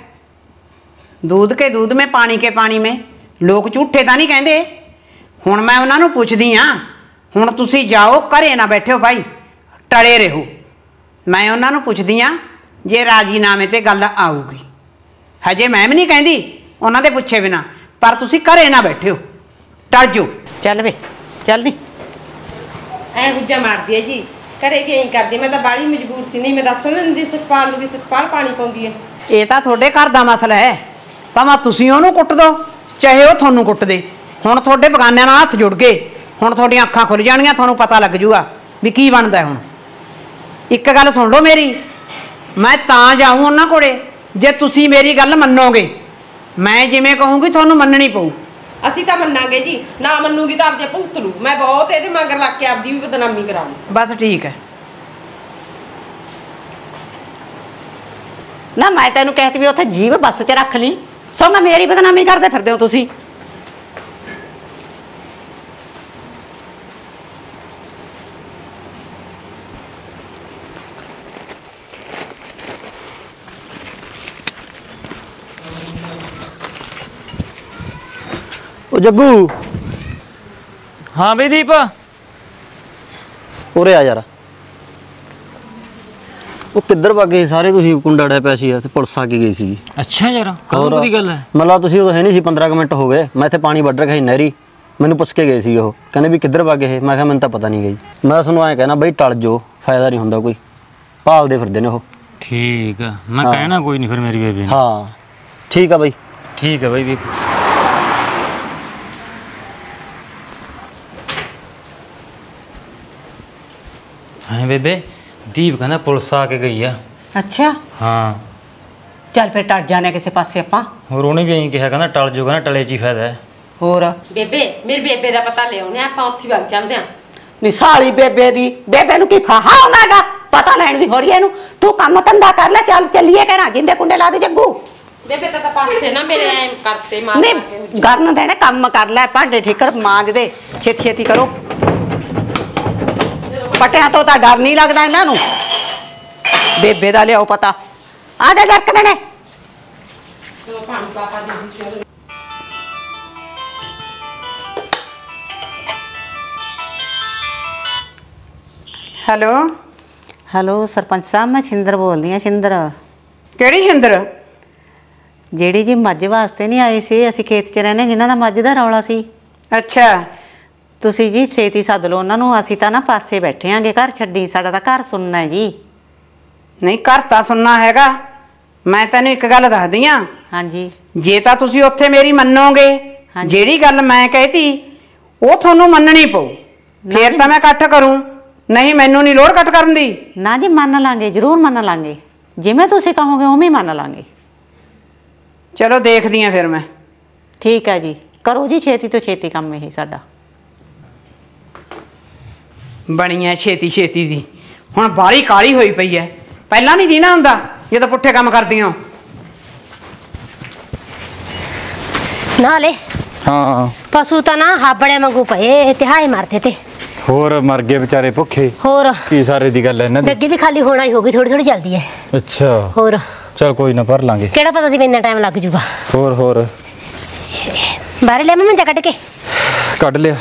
दूध के दूध में पानी के पानी में ਲੋਕ ਝੂਠੇ ਤਾਂ ਨਹੀਂ ਕਹਿੰਦੇ ਹੁਣ ਮੈਂ ਉਹਨਾਂ ਨੂੰ ਪੁੱਛਦੀ ਆ ਹੁਣ ਤੁਸੀਂ ਜਾਓ ਘਰੇ ਨਾ ਬੈਠਿਓ ਭਾਈ ਟੜੇ ਰਹੋ ਮੈਂ ਉਹਨਾਂ ਨੂੰ ਪੁੱਛਦੀ ਆ ਜੇ ਰਾਜੀਨਾਮੇ ਤੇ ਗੱਲ ਆਊਗੀ ਹਜੇ ਮੈਂ ਵੀ ਨਹੀਂ ਕਹਿੰਦੀ ਉਹਨਾਂ ਦੇ ਪੁੱਛੇ ਬਿਨਾ। ਪਰ ਤੁਸੀਂ ਘਰੇ ਨਾ ਬੈਠਿਓ। ਟੜ ਜਾਓ ਚੱਲ ਵੇ ਚੱਲ ਨਹੀਂ ਐ ਹੁੱਜਾ ਮਾਰਦੀ ਹੈ ਜੀ। ਘਰੇ ਕੀ ਨਹੀਂ ਕਰਦੀ ਮੈਂ ਤਾਂ ਬਾੜੀ ਮਜਬੂਰ ਸੀ। ਨਹੀਂ ਮੈਂ ਦੱਸ ਨਹੀਂ ਦਿੰਦੀ ਸੁਖਪਾਲ ਨੂੰ ਵੀ ਸੁਖਪਾਲ ਪਾਣੀ ਪਾਉਂਦੀ ਹੈ ਇਹ ਤਾਂ ਤੁਹਾਡੇ ਘਰ ਦਾ ਮਸਲਾ ਹੈ ਭਾਵੇਂ ਤੁਸੀਂ ਉਹਨੂੰ ਕੁੱਟ ਦੋ ਚਾਹੇ ਉਹ ਤੁਹਾਨੂੰ ਕੁੱਟ ਦੇ। ਹੁਣ ਤੁਹਾਡੇ ਬਗਾਨਿਆਂ ਨਾਲ ਹੱਥ ਜੁੜ ਗਏ। ਹੁਣ ਤੁਹਾਡੀਆਂ ਅੱਖਾਂ ਖੁੱਲ ਜਾਣਗੀਆਂ ਤੁਹਾਨੂੰ ਪਤਾ ਲੱਗ ਜੂਗਾ ਵੀ ਕੀ ਬਣਦਾ ਹੁਣ। ਇੱਕ ਗੱਲ ਸੁਣ ਲਓ ਮੇਰੀ। ਮੈਂ ਤਾਂ ਜਾਊਂ ਉਹਨਾਂ ਕੋਲੇ। ਜੇ ਤੁਸੀਂ ਮੇਰੀ ਗੱਲ ਮੰਨੋਗੇ ਮੈਂ ਜਿਵੇਂ ਕਹੂੰਗੀ ਤੁਹਾਨੂੰ ਮੰਨਣੀ ਪਊ। ਅਸੀਂ ਤਾਂ ਮੰਨਾਂਗੇ ਜੀ। ਨਾ ਮੰਨੂਗੀ ਤਾਂ ਆਪਦੇ ਭੁਗਤ ਲੂ ਮੈਂ ਬਹੁਤ ਇਹਦੇ ਮਗਰ ਲੱਗ ਕੇ ਆਪਦੀ ਵੀ ਬਦਨਾਮੀ ਕਰਾਉਂ ਬਸ ਠੀਕ ਹੈ। ਨਾ ਮੈਂ ਤੈਨੂੰ ਕਹਿਤੀ ਵੀ ਉੱਥੇ ਜੀਵ ਬੱਸ 'ਚ ਰੱਖ ਲਈ। ਸੋਗਾ ਮੇਰੀ ਬਦਨਾਮੀ ਕਰਦੇ ਫਿਰਦੇ ਹੋ ਤੁਸੀਂ। ਉਹ ਜੱਗੂ। ਹਾਂ ਬਈ ਦੀਪ। ਉਰੇ ਆ ਯਾਰ। ਉਹ ਕਿੱਧਰ ਵਗੇ ਸਾਰੇ ਤੁਸੀਂ ਕੁੰਡਾ ਡੇ ਪਿਆ ਸੀ ਤੇ ਪੁਲਿਸ ਆ ਕੇ ਗਈ ਸੀ ਅੱਛਾ ਯਾਰ ਕਦੋਂ ਦੀ ਗੱਲ ਹੈ? ਮਤਲਬ ਤੁਸੀਂ ਉਦੋਂ ਹੈ ਨਹੀਂ ਸੀ 15 ਕੁ ਮਿੰਟ ਹੋ ਗਏ। ਮੈਂ ਇੱਥੇ ਪਾਣੀ ਵੱਢ ਰਿਹਾ ਸੀ ਨਹਿਰੀ। ਮੈਨੂੰ ਪੁੱਛ ਕੇ ਗਏ ਸੀ ਉਹ। ਕਹਿੰਦੇ ਵੀ ਕਿੱਧਰ ਵਗੇ ਇਹ? ਮੈਂ ਕਿਹਾ ਮੈਨੂੰ ਤਾਂ ਪਤਾ ਨਹੀਂ ਗਈ। ਮੈਂ ਤੁਹਾਨੂੰ ਐਂ ਕਹਿਣਾ ਬਈ ਟਲ ਜੋ ਫਾਇਦਾ ਨਹੀਂ ਹੁੰਦਾ ਕੋਈ। ਭਾਲਦੇ ਫਿਰਦੇ ਨੇ ਉਹ। ਠੀਕ ਆ। ਮੈਂ। ਕਹਿਣਾ ਕੋਈ ਨਹੀਂ ਫਿਰ ਮੇਰੀ ਬੇਬੀ ਨੂੰ। ਹਾਂ। ਠੀਕ ਆ ਬਈ। ਠੀਕ ਹੈ ਬਈ ਦੀਪ। ਬੇਬੇ ਦੀਪ ਕਹਿੰਦਾ ਪੁਲਿਸ ਆ ਕੇ ਗਈ ਆ। ਅੱਛਾ। ਹਾਂ। ਚੱਲ ਫਿਰ ਟੱਟ ਜਾਣੇ ਕਿਸੇ ਪਾਸੇ ਆਪਾਂ। ਹੋਰ ਉਹਨੇ ਵੀ ਐਂ ਕਿਹਾ ਕਹਿੰਦਾ ਟਲ ਜੂਗਾ ਨਾ ਟਲੇ 'ਚ ਹੀ ਫਾਇਦਾ ਹੈ। ਹੋਰ? ਬੇਬੇ ਮੇਰੀ ਬੇਬੇ ਦਾ ਪਤਾ ਲਿਆਉਨੇ ਆਪਾਂ ਉੱਥੇ ਵਗ ਚੱਲਦੇ ਆਂ ਨਿਸਾਲੀ ਬੇਬੇ ਦੀ ਬੇਬੇ ਨੂੰ ਕੀ ਫਾਹਾ ਹੁੰਦਾਗਾ ਪਤਾ ਲੈਣ ਦੀ ਹੋ ਰਹੀ ਹੈ ਇਹਨੂੰ। ਤੂੰ ਕੰਮ ਧੰਦਾ ਕਰ ਲੈ ਚੱਲ ਚੱਲੀਏ ਕਰਾਂ ਜਿੰਦੇ ਕੁੰਡੇ ਲਾ ਦੇ ਜੱਗੂ। ਬੇਬੇ ਤਾਂ ਤਾਂ ਪਾਸੇ ਨਾ ਮੇਰੇ ਐਂ ਕਰਤੇ ਮਾਰ ਮਾਰ ਕੇ। ਨਹੀਂ ਕਰਨ ਦੇਣੇ ਕੰਮ ਕਰ ਲੈ ਭਾਂਡੇ ਠੀਕਰ ਮਾਂਜ ਦੇ ਛੇਤੀ ਛੇਤੀ ਕਰੋ। ਪਟਿਆਂ ਤੋਂ ਤਾਂ ਡਰ ਨਹੀਂ ਲੱਗਦਾ ਇਹਨਾਂ ਨੂੰ। ਬੇਬੇ ਦਾ ਲਿਆਓ ਪਤਾ। ਆ ਜਾ ਜਰਕ ਦੇਣੇ ਚਲੋ ਪਾਣੀ ਪਾਪਾ ਦੀ ਦੀ ਹੈਲੋ? ਹੈਲੋ ਸਰਪੰਚ ਸਾਹਿਬ ਮੈਂ ਛਿੰਦਰ ਬੋਲਦੀ ਆ ਛਿੰਦਰ। ਕਿਹੜੀ ਸ਼ਿੰਦਰ ਜਿਹੜੀ ਜੀ ਮੱਝ ਵਾਸਤੇ ਨਹੀਂ ਆਈ ਸੀ ਅਸੀਂ ਖੇਤ 'ਚ ਰਹਿੰਦੇ ਜਿਨ੍ਹਾਂ ਦਾ ਮੱਝ ਦਾ ਰੌਲਾ ਸੀ। ਅੱਛਾ। ਤੁਸੀਂ ਜੀ ਛੇਤੀ ਸੱਦ ਲਓ ਉਹਨਾਂ ਨੂੰ ਅਸੀਂ ਤਾਂ ਨਾ ਪਾਸੇ ਬੈਠੇ ਆਂਗੇ ਘਰ ਛੱਡੀ ਸਾਡਾ ਤਾਂ ਘਰ ਸੁਣਨਾ ਹੈ ਜੀ। ਨਹੀਂ ਘਰ ਤਾਂ ਸੁਣਨਾ ਹੈਗਾ। ਮੈਂ ਤੈਨੂੰ ਇੱਕ ਗੱਲ ਦੱਸਦੀ ਆ। ਹਾਂਜੀ। ਜੇ ਤਾਂ ਤੁਸੀਂ ਉੱਥੇ ਮੇਰੀ ਮੰਨੋਗੇ। ਜਿਹੜੀ ਗੱਲ ਮੈਂ ਕਹਿਤੀ ਉਹ ਤੁਹਾਨੂੰ ਮੰਨਣੀ ਪਊ। ਫੇਰ ਤਾਂ ਮੈਂ ਇਕੱਠ ਕਰੂੰ। ਨਹੀਂ ਮੈਨੂੰ ਨਹੀਂ ਲੋੜ ਕੱਟ ਕਰਨ ਦੀ। ਨਾ ਜੀ ਮੰਨ ਲਾਂਗੇ ਜ਼ਰੂਰ ਮੰਨ ਲਾਂਗੇ। ਜਿਵੇਂ ਤੁਸੀਂ ਕਹੋਗੇ ਉਵੇਂ ਮੰਨ ਲਾਂਗੇ। ਚਲੋ ਦੇਖਦੀ ਆ ਫਿਰ ਮੈਂ। ਠੀਕ ਹੈ ਜੀ। ਕਰੋ ਜੀ ਛੇਤੀ ਤੋਂ ਛੇਤੀ ਕੰਮ ਇਹ ਸਾਡਾ। ਬਣੀ ਐ ਛੇਤੀ ਛੇਤੀ ਦੀ। ਹੁਣ ਬਾਲੀ ਕਾਲੀ ਹੋਈ ਪਈ ਐ। ਪਹਿਲਾਂ ਨਹੀਂ ਜੀਣਾ ਹੁੰਦਾ ਜਦੋਂ ਪੁੱਠੇ ਕੰਮ ਕਰਦੀਆਂ ਨਾਲੇ ਹਾਂ। ਪਸ਼ੂ ਤਾਂ ਨਾ ਹਾਬੜੇ ਵਾਂਗੂ ਪਏ ਤਿਹਾਈ ਮਰਦੇ ਤੇ। ਹੋਰ ਮਰ ਗਏ ਵਿਚਾਰੇ ਭੁੱਖੇ। ਹੋਰ। ਕੀ ਸਾਰੇ ਦੀ ਗੱਲ ਹੈ ਇਹਨਾਂ ਦੀ? ਅੱਗੇ ਵੀ ਖਾਲੀ ਹੋਣਾ ਹੀ ਹੋਗੀ ਥੋੜੀ ਥੋੜੀ ਚੱਲਦੀ ਹੈ ਅੱਛਾ। ਹੋਰ। ਚਲ ਕੋਈ ਨਾ ਭਰ ਲਾਂਗੇ। ਕਿਹੜਾ ਪਤਾ ਸੀ ਵੀ ਇੰਨਾ ਟਾਈਮ ਲੱਗ ਜੂਗਾ। ਹੋਰ ਹੋਰ। ਬਾਹਰ ਲੈ ਮੈਂ ਕੱਢ ਕੇ। ਕੱਢ ਲਿਆ।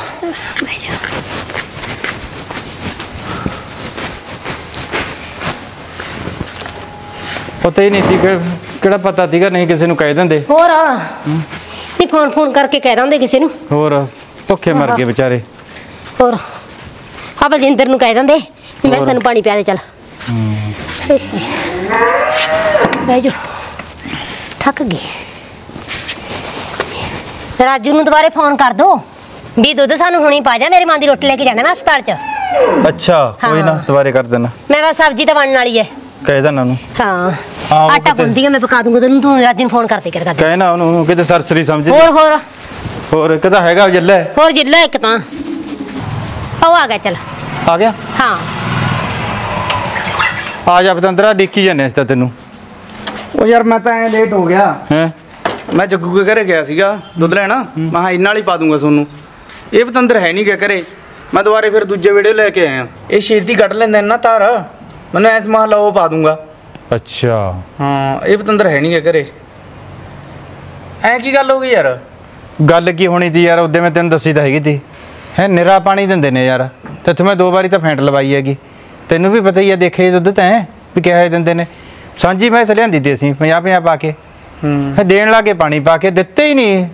ਪਤਾ ਹੀ ਨਹੀਂ ਸੀ ਕਿ- ਕਿਹੜਾ ਪਤਾ ਸੀਗਾ ਨਹੀਂ ਕਿਸੇ ਨੂੰ ਕਹਿ ਦਿੰਦੇ। ਹੋਰ ਨਹੀਂ ਫੋਨ ਫੋਨ ਕਰਕੇ ਕਹਿ ਦਿੰਦੇ ਕਿਸੇ ਨੂੰ। ਹੋਰ ਭੁੱਖੇ ਮਰ ਗਏ ਵਿਚਾਰੇ। ਹੋਰ। ਆ ਬਲਜਿੰਦਰ ਨੂੰ ਕਹਿ ਦਿੰਦੇ ਵੀ ਮੈਂ ਸਾਨੂੰ ਪਾਣੀ ਪਿਆ ਦੇ ਚੱਲ। ਬਹਿ ਜਾ। ਥੱਕ ਗਈ। ਰਾਜੂ ਨੂੰ ਦੁਬਾਰੇ ਫੋਨ ਕਰ ਦੋ। ਵੀ ਦੁੱਧ ਸਾਨੂੰ ਹੁਣੀ ਪਾ ਜਾ ਮੇਰੀ ਮਾਂ ਦੀ ਰੋਟੀ ਲੈ ਕੇ ਜਾਣਾ ਮੈਂ ਹਸਪਤਾਲ 'ਚ। ਅੱਛਾ ਕੋਈ ਨਾ। ਦੁਬਾਰੇ ਕਰ ਦੇਣਾ। ਮੈਂ ਬਸ ਸਬਜ਼ੀ ਤਾਂ ਬਣਨ ਵਾਲੀ ਹੈ ਕਹਿ ਦੇਣਾ ਉਹਨੂੰ। ਹਾਂ। ਹਾਂ, ਉਹ ਆਟਾ ਕਿਤੇ- ਗੁੰਦੀ ਆ ਮੈਂ ਪਕਾ ਦੂੰਗਾ ਤੈਨੂੰ ਤੂੰ ਰਾਜੂ ਨੂੰ ਫੋਨ ਕਰਦੇ ਕਰ ਕਰ ਕਹਿ ਨਾ ਉਹਨੂੰ ਕਿਤੇ ਸਰਸਰੀ ਸਮਝ ਹੋਰ ਹੋਰ। ਹੋਰ ਇੱਕ ਤਾਂ ਹੈਗਾ ਜੱਲੇ। ਹੋਰ ਜਿੱਲਾ ਇੱਕ ਤਾਂ। ਉਹ ਆ ਗਿਆ ਚੱਲ। ਆ ਗਿਆ? ਹਾਂ। ਆ ਜਾ ਪਤੰਦਰਾ ਡਿੱਕੀ ਜਾਂਦੇ ਇਸ ਤਾਂ ਤੈਨੂੰ। ਉਹ ਯਾਰ ਮੈਂ ਤਾਂ ਐ ਲੇਟ ਹੋ ਗਿਆ। ਹੈ? ਮੈਂ ਜੱਗੂ ਦੇ ਘਰੇ ਗਿਆ ਸੀਗਾ ਦੁੱਧ ਲੈਣਾ। ਮੈਂ ਕਿਹਾ ਇਹਨਾਂ ਨਾਲ ਹੀ ਪਾ ਦੂੰਗਾ ਤੁਹਾਨੂੰ ਇਹ ਪਤੰਦਰ ਹੈ ਨਹੀਂ ਗਿਆ ਘਰੇ। ਮੈਂ ਦੁਬਾਰੇ ਫਿਰ ਦੂਜੇ ਵੀਡੀਓ ਲੈ ਕੇ ਆਇਆ। ਇਹ ਛੇਤੀ ਕੱਢ ਲੈਂਦਾ ਨਾ ਤਾਰ। ਮੈਨੂੰ ਐਸ ਮਹਾਂ ਉਹ ਪਾ ਦੂੰਗਾ। ਅੱਛਾ। ਹਾਂ ਇਹ ਪਤੰਦਰ ਹੈ ਨਹੀਂ ਗਿਆ ਘਰੇ। ਐ ਕੀ ਗੱਲ ਹੋ ਗਈ ਯਾਰ? ਗੱਲ ਕੀ ਹੋਣੀ ਸੀ ਯਾਰ ਉਹਦੇ ਮੈਂ ਤੈਨੂੰ ਦੱਸੀ ਤਾਂ ਹੈਗੀ ਤੀ ਹੈ ਨਿਰਾ ਪਾਣੀ ਦਿੰਦੇ ਨੇ ਯਾਰ। ਤੇ ਇੱਥੇ ਮੈਂ ਦੋ ਵਾਰੀ ਤਾਂ ਫੈਂਟ ਲਵਾਈ ਹੈਗੀ। ਤੈਨੂੰ ਵੀ ਪਤਾ ਹੀ ਆ ਦੇਖੇ ਦੁੱਧ ਤਾਂ ਵੀ ਕਿਹਾ ਦਿੰਦੇ ਨੇ। ਸਾਂਝੀ ਮੈਂ ਲਿਆਂਦੀ ਤੇ ਅਸੀਂ 50 50 ਪਾ ਕੇ। ਹੂੰ। ਦੇਣ ਲੱਗੇ ਪਾਣੀ ਪਾ ਕੇ ਦਿੱਤੇ ਹੀ ਨਹੀਂ।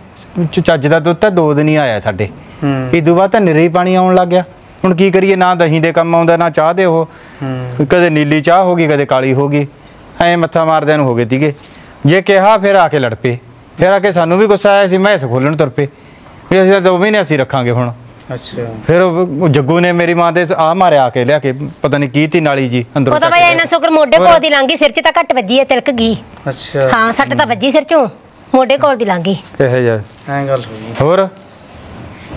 ਚੱਜ ਦਾ ਦੁੱਧ ਤਾਂ ਦੋ ਦਿਨ ਹੀ ਆਇਆ ਸਾਡੇ। ਹੂੰ। ਇਦੋਂ ਬਾਅਦ ਤਾਂ ਨਿਰੇ ਹੀ ਪਾਣੀ ਆਉਣ ਲੱਗ ਗਿਆ। ਹੁਣ ਕੀ ਕਰੀਏ ਨਾ ਦਹੀਂ ਦੇ ਕੰਮ ਆਉਂਦਾ ਨਾ ਚਾਹ ਦੇ ਉਹ। ਹੂੰ। ਕਦੇ ਨੀਲੀ ਚਾਹ ਹੋ ਗਈ ਕਦੇ ਕਾਲੀ ਹੋ ਗਈ। ਐ ਮੱਥਾ ਮਾਰਦਿਆਂ ਨੂੰ ਹੋ ਗਏ ਤੀਗੇ। ਜੇ ਕਿਹਾ ਫਿਰ ਆ ਕੇ ਲੜ ਪਏ ਫਿਰ ਆ ਕੇ ਸਾਨੂੰ ਵੀ ਗੁੱਸਾ ਆਇਆ ਸੀ ਮੈਂ ਇਸ ਖੋਲਣ ਤੁਰ ਪਏ। ਵੀ ਅਸੀਂ ਤਾਂ ਦੋ ਮਹੀਨੇ ਅਸੀਂ ਰੱਖਾਂਗੇ ਹੁਣ। ਅੱਛਾ। ਫਿਰ ਉਹ ਜੱਗੂ ਨੇ ਮੇਰੀ ਮਾਂ ਦੇ ਆ ਮਾਰਿਆ ਆ ਕੇ ਲਿਆ ਕੇ ਪਤਾ ਨਹੀਂ ਕੀ ਤੀ ਨਾਲੀ ਜੀ ਅੰਦਰੋਂ ਉਹ ਤਾਂ ਬਈ। ਇਹਨਾਂ ਸ਼ੁਕਰ ਮੋਢੇ। ਕੋਲ ਦੀ ਲੰਗੀ ਸਿਰ 'ਚ ਤਾਂ ਘੱਟ ਵੱਜੀ ਹੈ ਤਿਲਕ ਗਈ। ਅੱਛਾ। ਹਾਂ ਸੱਟ ਤਾਂ ਵੱਜੀ ਸਿਰ 'ਚੋਂ ਮੋਢੇ ਕੋਲ ਦੀ ਲੰਗੀ ਇਹੋ ਜਿਹਾ। ਐ ਗੱਲ ਹੋ ਗਈ। ਹੋਰ?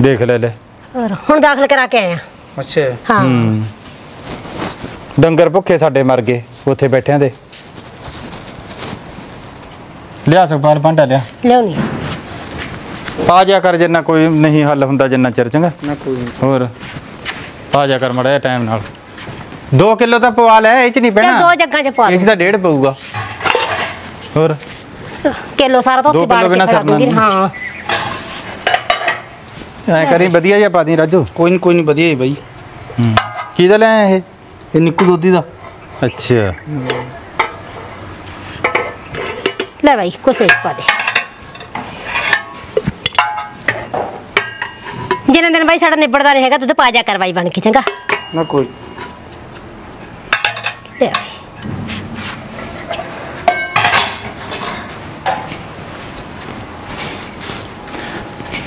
ਦੇਖ ਲੈ ਲੈ। ਹੋਰ ਹੁਣ ਦਾਖਲ ਕਰਾ ਕੇ ਆਇਆ। ਅੱਛਾ। ਹਾਂ। ਹੂੰ। ਡੰਗਰ ਭੁੱਖੇ ਸਾਡੇ ਮਰ ਗਏ ਉੱਥੇ ਬੈਠਿਆਂ ਦੇ। ਲਿਆ ਸੁਖਪਾਲ ਭਾਂਡਾ ਲਿਆ। ਲਿਆਉਣੀ ਆ। ਜਾ ਕਰ ਜਿੰਨਾ ਕੋਈ ਨਹੀਂ ਹੱਲ ਹੁੰਦਾ ਜਿੰਨਾ ਚਿਰ ਚੰਗਾ। ਨਾ ਕੋਈ। ਹੋਰ। ਆ ਜਾ ਕਰ ਮੜਾ ਟਾਈਮ ਨਾਲ। 2 ਕਿਲੋ ਤਾਂ ਪਵਾ ਲੈ ਇਹ ਚ ਨਹੀਂ ਪੈਣਾ ਦੋ ਜੱਗਾਂ 'ਚ ਪਵਾ ਇਹ ਚ ਤਾਂ ਡੇਢ ਪਊਗਾ। ਹੋਰ। ਕਿਲੋ ਸਾਰਾ ਤਾਂ ਦੋ ਉੱਥੇ ਬਾੜ ਕੇ ਖੜਾ ਦੂੰਗੀ। ਹਾਂ। ਐ ਕਰੀ ਵਧੀਆ ਜਿਹਾ ਪਾ ਦੀ ਰਾਜੂ। ਕੋਈ ਨਹੀਂ ਕੋਈ ਨਹੀਂ ਵਧੀਆ ਹੀ। ਬਾਈ ਕਿਹਦਾ ਲੈ ਆਇਆ ਇਹ? ਇਹ ਨਿੱਕੂ ਦੋਦੀ ਦਾ। ਅੱਛਾ। ਲੈ ਬਾਈ ਕੋਸੇ ਪਾ ਦੇ। ਜਿੰਨੇ ਦਿਨ ਬਾਈ ਸਾਡਾ ਨਿਬੜਦਾ ਨਹੀਂ ਹੈਗਾ ਦੁੱਧ ਪਾ ਜਾ ਕਰ ਬਾਈ ਬਣ ਕੇ ਚੰਗਾ। ਨਾ ਕੋਈ। ਲੈ ਬਾਈ।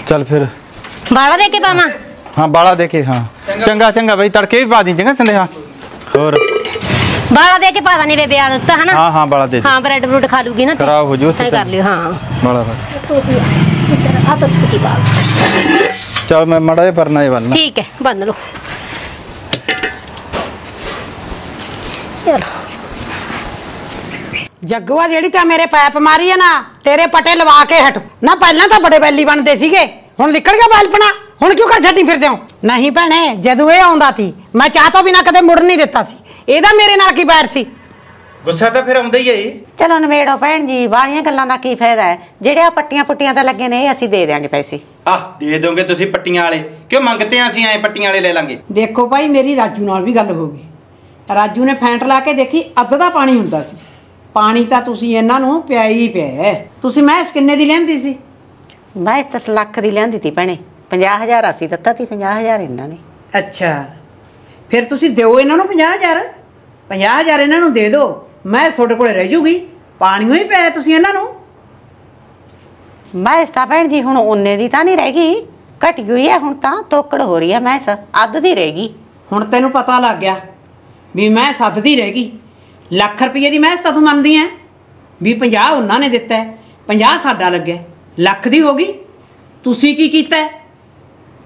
ਚੱਲ ਫਿਰ। ਬਾਲਾ ਦੇ ਕੇ ਪਾਵਾਂ? ਹਾਂ ਬਾਲਾ ਦੇਖੇ ਹਾਂ। ਚੰਗਾ ਚੰਗਾ ਬਈ ਤੜਕੇ ਵੀ ਪਾ ਦੀ ਚੰਗਾ ਸੰਦੇਹਾ ਹੋਰ? ਬਾਲਾ ਦੇ ਕੇ ਪਾ ਦਾਂ ਬੇਬੇ ਆ ਦਿੱਤਾ ਹਨਾ? ਹਾਂ ਹਾਂ ਬਾਲਾ ਦੇ ਦੇ। ਹਾਂ ਬ੍ਰੈਡ ਬਰੂਡ ਖਾ ਲੂਗੀ ਨਾ ਤੇ। ਖਰਾਬ ਹੋ ਜੂ ਉੱਥੇ ਐਂ ਕਰ ਲਿਓ ਹਾਂ। ਬਾਲਾ ਪਾ। ਆ ਤਾਂ ਛੁੱਟੀ ਬਾਲ ਚੱਲ ਮੈਂ ਮੜਾ ਜਿਹਾ ਪਰਨਾ ਇਹ ਬੰਨਣਾ ਠੀਕ ਹੈ ਬੰਨ ਲਓ। ਚਲੋ। ਜੱਗੂਆ ਜਿਹੜੀ ਤਾਂ ਮੇਰੇ ਪੈਪ ਮਾਰੀ ਆ ਨਾ ਤੇਰੇ ਪਟੇ ਲਵਾ ਕੇ ਹਟ। ਨਾ ਪਹਿਲਾਂ ਤਾਂ ਬੜੇ ਬੈਲੀ ਬਣਦੇ ਸੀਗੇ। ਹੁਣ ਨਿਕਲ ਗਿਆ ਬੈਲਪਣਾ? ਹੁਣ ਕਿਉਂ ਕਰ ਛੱਡੀ ਫਿਰਦੇ ਹੋ? ਨਹੀਂ ਭੈਣੇ ਜਦੋਂ ਇਹ ਆਉਂਦਾ ਸੀ ਮੈਂ ਚਾਹ ਤੋਂ ਬਿਨਾ ਕਦੇ ਮੁੜ ਨਹੀਂ ਦਿੱਤਾ ਸੀ। ਇਹਦਾ ਮੇਰੇ ਨਾਲ ਕੀ ਬੈਰ ਸੀ? ਗੁੱਸਾ ਤਾਂ ਫਿਰ ਆਉਂਦਾ ਹੀ ਹੈ ਚਲੋ ਨਵੇੜੋ ਭੈਣ ਜੀ ਬਾਲੀਆਂ ਗੱਲਾਂ ਦਾ ਕੀ ਫਾਇਦਾ ਹੈ? ਜਿਹੜੇ ਆ ਪੱਟੀਆਂ ਪੁੱਟੀਆਂ ਤੇ ਲੱਗੇ ਨੇ ਇਹ ਅਸੀਂ ਦੇ ਦਿਆਂਗੇ ਪੈਸੇ। ਆਹ ਦੇ ਦੋਗੇ ਤੁਸੀਂ ਪੱਟੀਆਂ ਵਾਲੇ। ਕਿਉਂ ਮੰਗਤੇ ਆ ਅਸੀਂ ਐ ਪੱਟੀਆਂ ਵਾਲੇ ਲੈ ਲਾਂਗੇ? ਦੇਖੋ ਭਾਈ ਮੇਰੀ ਰਾਜੂ ਨਾਲ ਵੀ ਗੱਲ ਹੋ ਗਈ। ਰਾਜੂ ਨੇ ਫੈਂਟ ਲਾ ਕੇ ਦੇਖੀ ਅੱਧ ਦਾ ਪਾਣੀ ਹੁੰਦਾ ਸੀ। ਪਾਣੀ ਤਾਂ ਤੁਸੀਂ ਇਹਨਾਂ ਨੂੰ ਪਿਆ ਹੀ ਪਿਆ। ਤੁਸੀਂ ਮੈਂ ਕਿੰਨੇ ਦੀ ਲੈਂਦੀ ਸੀ? ਮੈਂ ਤਾਂ ਲੱਖ ਦੀ ਲਿਆਂਦੀ ਤੀ ਭੈਣੇ 50000 ਅਸੀਂ ਦਿੱਤਾ ਤੀ 50000 ਇਹਨਾਂ ਨੇ। ਅੱਛਾ ਫਿਰ ਤੁਸੀਂ ਦਿਓ ਇਹਨਾਂ ਨੂੰ 50000 50000 ਇਹਨਾਂ ਨੂੰ ਦੇ ਦਿਓ ਮੈਂ ਤੁਹਾਡੇ ਕੋਲੇ ਰਹਿ ਜੂਗੀ ਪਾਣੀਓ ਹੀ ਪਿਆ ਤੁਸੀਂ ਇਹਨਾਂ ਨੂੰ। ਮੈਸ ਤਾਂ ਭੈਣ ਜੀ ਹੁਣ ਉਹਨੇ ਦੀ ਤਾਂ ਨਹੀਂ ਰਹਿ ਗਈ ਘਟੀ ਹੋਈ ਹੈ ਹੁਣ ਤਾਂ ਤੋਕੜ ਹੋ ਰਹੀ ਹੈ ਮੈਸ ਅੱਧ ਦੀ ਰਹਿ ਗਈ। ਹੁਣ ਤੈਨੂੰ ਪਤਾ ਲੱਗ ਗਿਆ ਵੀ ਮੈਂ ਸੱਦਦੀ ਰਹਿ ਗਈ। ਲੱਖ ਰੁਪਏ ਦੀ ਮਹਿਸ ਤਾਂ ਤੂੰ ਮੰਨਦੀ ਐ ਵੀ 50 ਉਹਨਾਂ ਨੇ ਦਿੱਤਾ ਹੈ, 50 ਸਾਡਾ ਲੱਗਿਆ। ਲੱਖ ਦੀ ਹੋ ਗਈ। ਤੁਸੀਂ ਕੀ ਕੀਤਾ ਹੈ?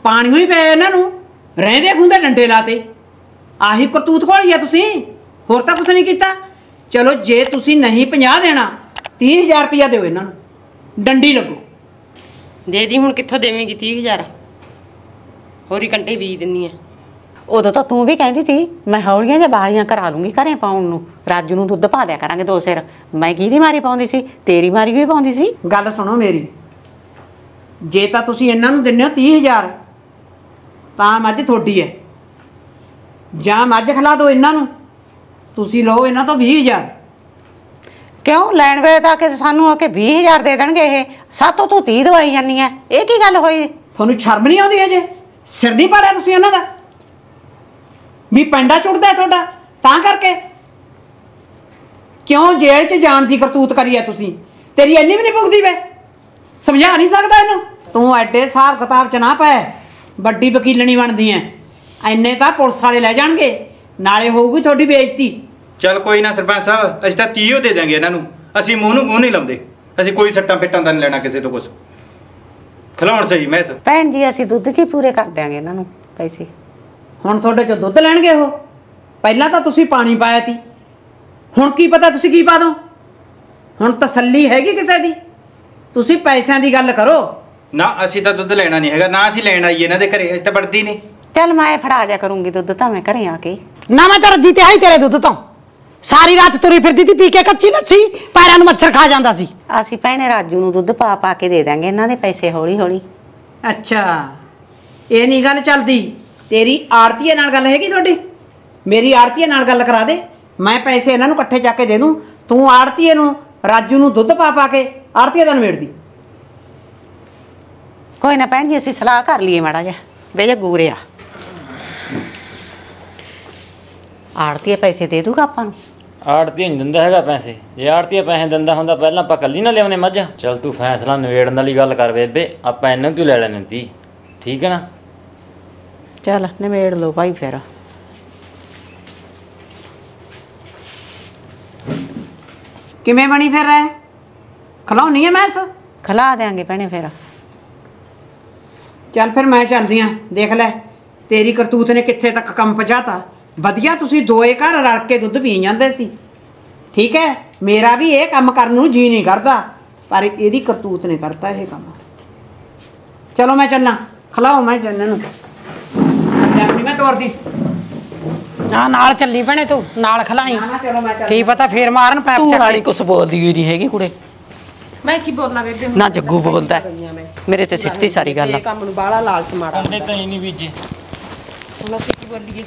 ਪਾਣੀਓ ਹੀ ਪਿਆ ਇਹਨਾਂ ਨੂੰ। ਰਹਿੰਦੇ ਖੁੰਦੇ ਡੰਡੇ ਲਾਤੇ। ਆਹੀ ਕਰਤੂਤ ਘੋਲੀ ਆ ਤੁਸੀਂ। ਹੋਰ ਤਾਂ ਕੁਝ ਨਹੀਂ ਕੀਤਾ। ਚਲੋ ਜੇ ਤੁਸੀਂ ਨਹੀਂ 50 ਦੇਣਾ 30000 ਰੁਪਇਆ ਦਿਓ ਇਹਨਾਂ ਨੂੰ। ਡੰਡੀ ਲੱਗੋ। ਦੇ ਦੀ ਹੁਣ ਕਿੱਥੋਂ ਦੇਵੇਂਗੀ 30000 ਹੋਰੀ ਕੰਟੇ ਬੀਜ ਦਿੰਨੀ ਆ। ਉਦੋਂ ਤਾਂ ਤੂੰ ਵੀ ਕਹਿੰਦੀ ਸੀ ਮੈਂ ਹੌਲੀਆਂ ਜਿਹਾ ਬਾਲੀਆਂ ਕਰਾ ਲੂੰਗੀ ਘਰੇ ਪਾਉਣ ਨੂੰ। ਰਾਜੂ ਨੂੰ ਦੁੱਧ ਪਾ ਦਿਆ ਕਰਾਂਗੇ ਦੋ ਸਿਰ। ਮੈਂ ਕਿਹਦੀ ਮਾਰੀ ਪਾਉਂਦੀ ਸੀ? ਤੇਰੀ ਮਾਰੀ ਵੀ ਪਾਉਂਦੀ ਸੀ? ਗੱਲ ਸੁਣੋ ਮੇਰੀ। ਜੇ ਤਾਂ ਤੁਸੀਂ ਇਹਨਾਂ ਨੂੰ ਦਿੰਦੇ ਹੋ 30000 ਤਾਂ ਮੱਝ ਤੁਹਾਡੀ ਹੈ। ਜਾਂ ਮੱਝ ਖਿਲਾ ਦਿਓ ਇਹਨਾਂ ਨੂੰ। ਤੁਸੀਂ ਲਓ ਇਹਨਾਂ ਤੋਂ 20000 ਕਿਉਂ? ਲੈਣ ਵੇ ਤਾਂ ਕਿ ਸਾਨੂੰ ਆ ਕੇ 20000 ਦੇ ਦੇਣਗੇ ਇਹ। ਸਾਤੋਂ ਤੂੰ 30 ਦਵਾਈ ਜਾਨੀ ਐ। ਇਹ ਕੀ ਗੱਲ ਹੋਈ? ਤੁਹਾਨੂੰ ਸ਼ਰਮ ਨਹੀਂ ਆਉਂਦੀ ਅਜੇ? ਸਿਰ ਨਹੀਂ ਪਾੜਿਆ ਤੁਸੀਂ ਉਹਨਾਂ ਦਾ? ਵੀ ਪੈਂਡਾ ਚੁੱਟਦਾ ਹੈ ਤੁਹਾਡਾ। ਤਾਂ ਕਰਕੇ ਕਿਉਂ ਜੇਲ੍ਹ 'ਚ ਜਾਣ ਦੀ ਕਰਤੂਤ ਕਰੀ ਹੈ ਤੁਸੀਂ? ਤੇਰੀ ਇੰਨੀ ਵੀ ਨਹੀਂ ਭੁਗਦੀ ਵੇ। ਸਮਝਾ ਨਹੀਂ ਸਕਦਾ ਇਹਨੂੰ? ਤੂੰ ਐਡੇ ਹਿਸਾਬ ਕਿਤਾਬ 'ਚ ਨਾ ਪੈ। ਵੱਡੀ ਵਕੀਲਣੀ ਬਣਦੀ ਐ। ਐਨੇ ਤਾਂ ਪੁਲਿਸ ਵਾਲੇ ਲੈ ਜਾਣਗੇ। ਨਾਲੇ ਹੋਊਗੀ ਤੁਹਾਡੀ ਬੇਇੱਜ਼ਤੀ। ਚੱਲ ਕੋਈ ਨਾ ਸਰਪੰਚ ਸਾਹਿਬ ਅਸੀਂ ਤਾਂ 30 ਦੇ ਦਾਂਗੇ ਇਹਨਾਂ ਨੂੰ। ਅਸੀਂ ਮੂੰਹ ਨੂੰ ਮੂੰਹ ਨਹੀਂ ਲਾਉਂਦੇ। ਅਸੀਂ ਕੋਈ ਸੱਟਾਂ ਪੇਟਾਂ ਦਾ ਨਹੀਂ ਲੈਣਾ ਕਿਸੇ ਤੋਂ ਕੁਝ ਖਿਲਾਉਣ ਸਹੀ ਮੈਂ ਭੈਣ ਜੀ ਅਸੀਂ ਦੁੱਧ 'ਚ ਹੀ ਪੂਰੇ ਕਰ ਦਿਆਂਗੇ ਇਹਨਾਂ ਨੂੰ ਪੈਸੇ। ਹੁਣ ਤੁਹਾਡੇ 'ਚੋਂ ਦੁੱਧ ਲੈਣਗੇ ਉਹ? ਪਹਿਲਾਂ ਤਾਂ ਤੁਸੀਂ ਪਾਣੀ ਪਾਇਆ ਤੀ। ਹੁਣ ਕੀ ਪਤਾ ਤੁਸੀਂ ਕੀ ਪਾ ਦੋ? ਹੁਣ ਤਸੱਲੀ ਹੈਗੀ ਕਿਸੇ ਦੀ? ਤੁਸੀਂ ਪੈਸਿਆਂ ਦੀ ਗੱਲ ਕਰੋ। ਨਾ ਅਸੀਂ ਤਾਂ ਦੁੱਧ ਲੈਣਾ ਨਹੀਂ ਹੈਗਾ। ਨਾ ਅਸੀਂ ਲੈਣ ਆਈਏ ਇਹਨਾਂ ਦੇ ਘਰੇ ਅਸੀਂ ਤਾਂ ਵੜਦੀ ਨਹੀਂ। ਚੱਲ ਮੈਂ ਫੜਾ ਜਾ ਕਰੂੰਗੀ ਦੁੱਧ ਤਾਂ ਮੈਂ ਘਰੇ ਆ ਕੇ ਨਾ ਮੈਂ ਤਾਂ ਰੱਜੀ ਤੇ ਆਈ ਤੇਰੇ ਦੁੱਧ ਤੋਂ। ਸਾਰੀ ਰਾਤ ਤੁਰੀ ਫਿਰਦੀ ਤੀ ਪੀ ਕੇ ਕੱਚੀ ਲੱਸੀ ਪੈਰਾਂ ਨੂੰ ਮੱਛਰ ਖਾ ਜਾਂਦਾ ਸੀ। ਅਸੀਂ ਭੈਣੇ ਰਾਜੂ ਨੂੰ ਦੁੱਧ ਪਾ ਪਾ ਕੇ ਦੇ ਦਾਂਗੇ ਇਹਨਾਂ ਦੇ ਪੈਸੇ ਹੌਲੀ ਹੌਲੀ ਅੱਛਾ ਇਹ ਨਹੀਂ ਗੱਲ ਚੱਲਦੀ। ਤੇਰੀ ਆਰਤੀਏ ਨਾਲ ਗੱਲ ਹੈਗੀ ਤੁਹਾਡੀ? ਮੇਰੀ ਆਰਤੀਏ ਨਾਲ ਗੱਲ ਕਰਾ ਦੇ। ਮੈਂ ਪੈਸੇ ਇਹਨਾਂ ਨੂੰ ਇਕੱਠੇ ਚੱਕ ਕੇ ਦੇ ਦੂੰ ਤੂੰ ਆਰਤੀਏ ਨੂੰ ਰਾਜੂ ਨੂੰ ਦੁੱਧ ਪਾ ਪਾ ਕੇ ਆਰਤੀਏ ਦਾ ਨਿਬੇੜਦੀ। ਕੋਈ ਨਾ ਭੈਣ ਜੀ ਅਸੀਂ ਸਲਾਹ ਕਰ ਲਈਏ ਮਾੜਾ ਜਿਹਾ। ਬੇ ਜਾ ਗੂਰਿਆ ਆੜਤੀਏ ਪੈਸੇ ਦੇ ਦੂਗਾ ਆਪਾਂ ਨੂੰ? ਆੜਤੀ ਨਹੀਂ ਦਿੰਦਾ ਹੈਗਾ ਪੈਸੇ। ਜੇ ਆੜਤੀ ਪੈਸੇ ਦਿੰਦਾ ਹੁੰਦਾ ਪਹਿਲਾਂ ਆਪਾਂ ਕੱਲੀ ਨਾ ਲਿਆਉਣੇ ਮੱਝ। ਚੱਲ ਤੂੰ ਫੈਸਲਾ ਨਿਬੇੜਨ ਵਾਲੀ ਗੱਲ ਕਰ ਬੇਬੇ ਆਪਾਂ ਇਹਨੂੰ ਕਿਉਂ ਲੈ ਲੈਣੀ ਤੀ? ਠੀਕ ਹੈ ਨਾ? ਚੱਲ ਨਿਮੇੜ ਲਓ ਭਾਈ ਫਿਰ। ਕਿਵੇਂ ਬਣੀ ਫਿਰ ਰਹਿ ਖਲਾਉਣੀ ਹੈ ਮੈਸ? ਖਲਾ ਦਿਆਂਗੇ ਭੈਣੇ ਫਿਰ। ਚੱਲ ਫਿਰ ਮੈਂ ਚੱਲਦੀ ਆ ਦੇਖ ਲੈ ਤੇਰੀ ਕਰਤੂਤ ਨੇ ਕਿੱਥੇ ਤੱਕ ਕੰਮ ਪਹੁੰਚਾਤਾ? ਵਧੀਆ ਤੁਸੀਂ ਦੋਏ ਘਰ ਰਲ ਕੇ ਦੁੱਧ ਪੀ ਜਾਂਦੇ ਸੀ। ਠੀਕ ਹੈ ਮੇਰਾ ਵੀ ਇਹ ਕੰਮ ਕਰਨ ਨੂੰ ਜੀ ਨਹੀਂ ਕਰਦਾ ਪਰ ਇਹਦੀ ਕਰਤੂਤ ਨੇ ਕਰਤਾ ਇਹ ਕੰਮ। ਚਲੋ ਮੈਂ ਚੱਲਾਂ ਖਲਾਓ ਮੈਂ ਜੰਨ ਨੂੰ। ਮੈਂ ਤੋਰਦੀ ਆ ਨਾਲ ਚੱਲੀ ਭੈਣੇ ਤੂੰ ਨਾਲ ਖਲਾਈ। ਨਾ ਚਲੋ ਮੈਂ ਚੱਲ ਕੀ ਪਤਾ ਫੇਰ ਮਾਰਨ ਪੈਪ ਤੂੰ ਚੱਕ ਵਾਲੀ ਕੁਛ ਬੋਲਦੀ ਹੋਈ ਨਹੀਂ ਹੈਗੀ ਕੁੜੇ। ਮੈਂ ਕੀ ਬੋਲਣਾ ਬੇਬੇ ਨਾ ਜੱਗੂ ਬੋਲਦਾ ਹੈ। ਮੇਰੇ ਤੇ ਸਿੱਟਦੀ ਸਾਰੀ ਗੱਲ ਆ। ਇਹ ਕੰਮ ਨੂੰ ਬਾਹਲਾ ਲਾਲਚ ਮਾੜਾ ਉਹਨੇ ਤਾਂ ਹੀ ਨਹੀਂ ਬੀਜੇ। ਹੁਣ ਅਸੀਂ ਕੀ ਬੋਲੀਏ?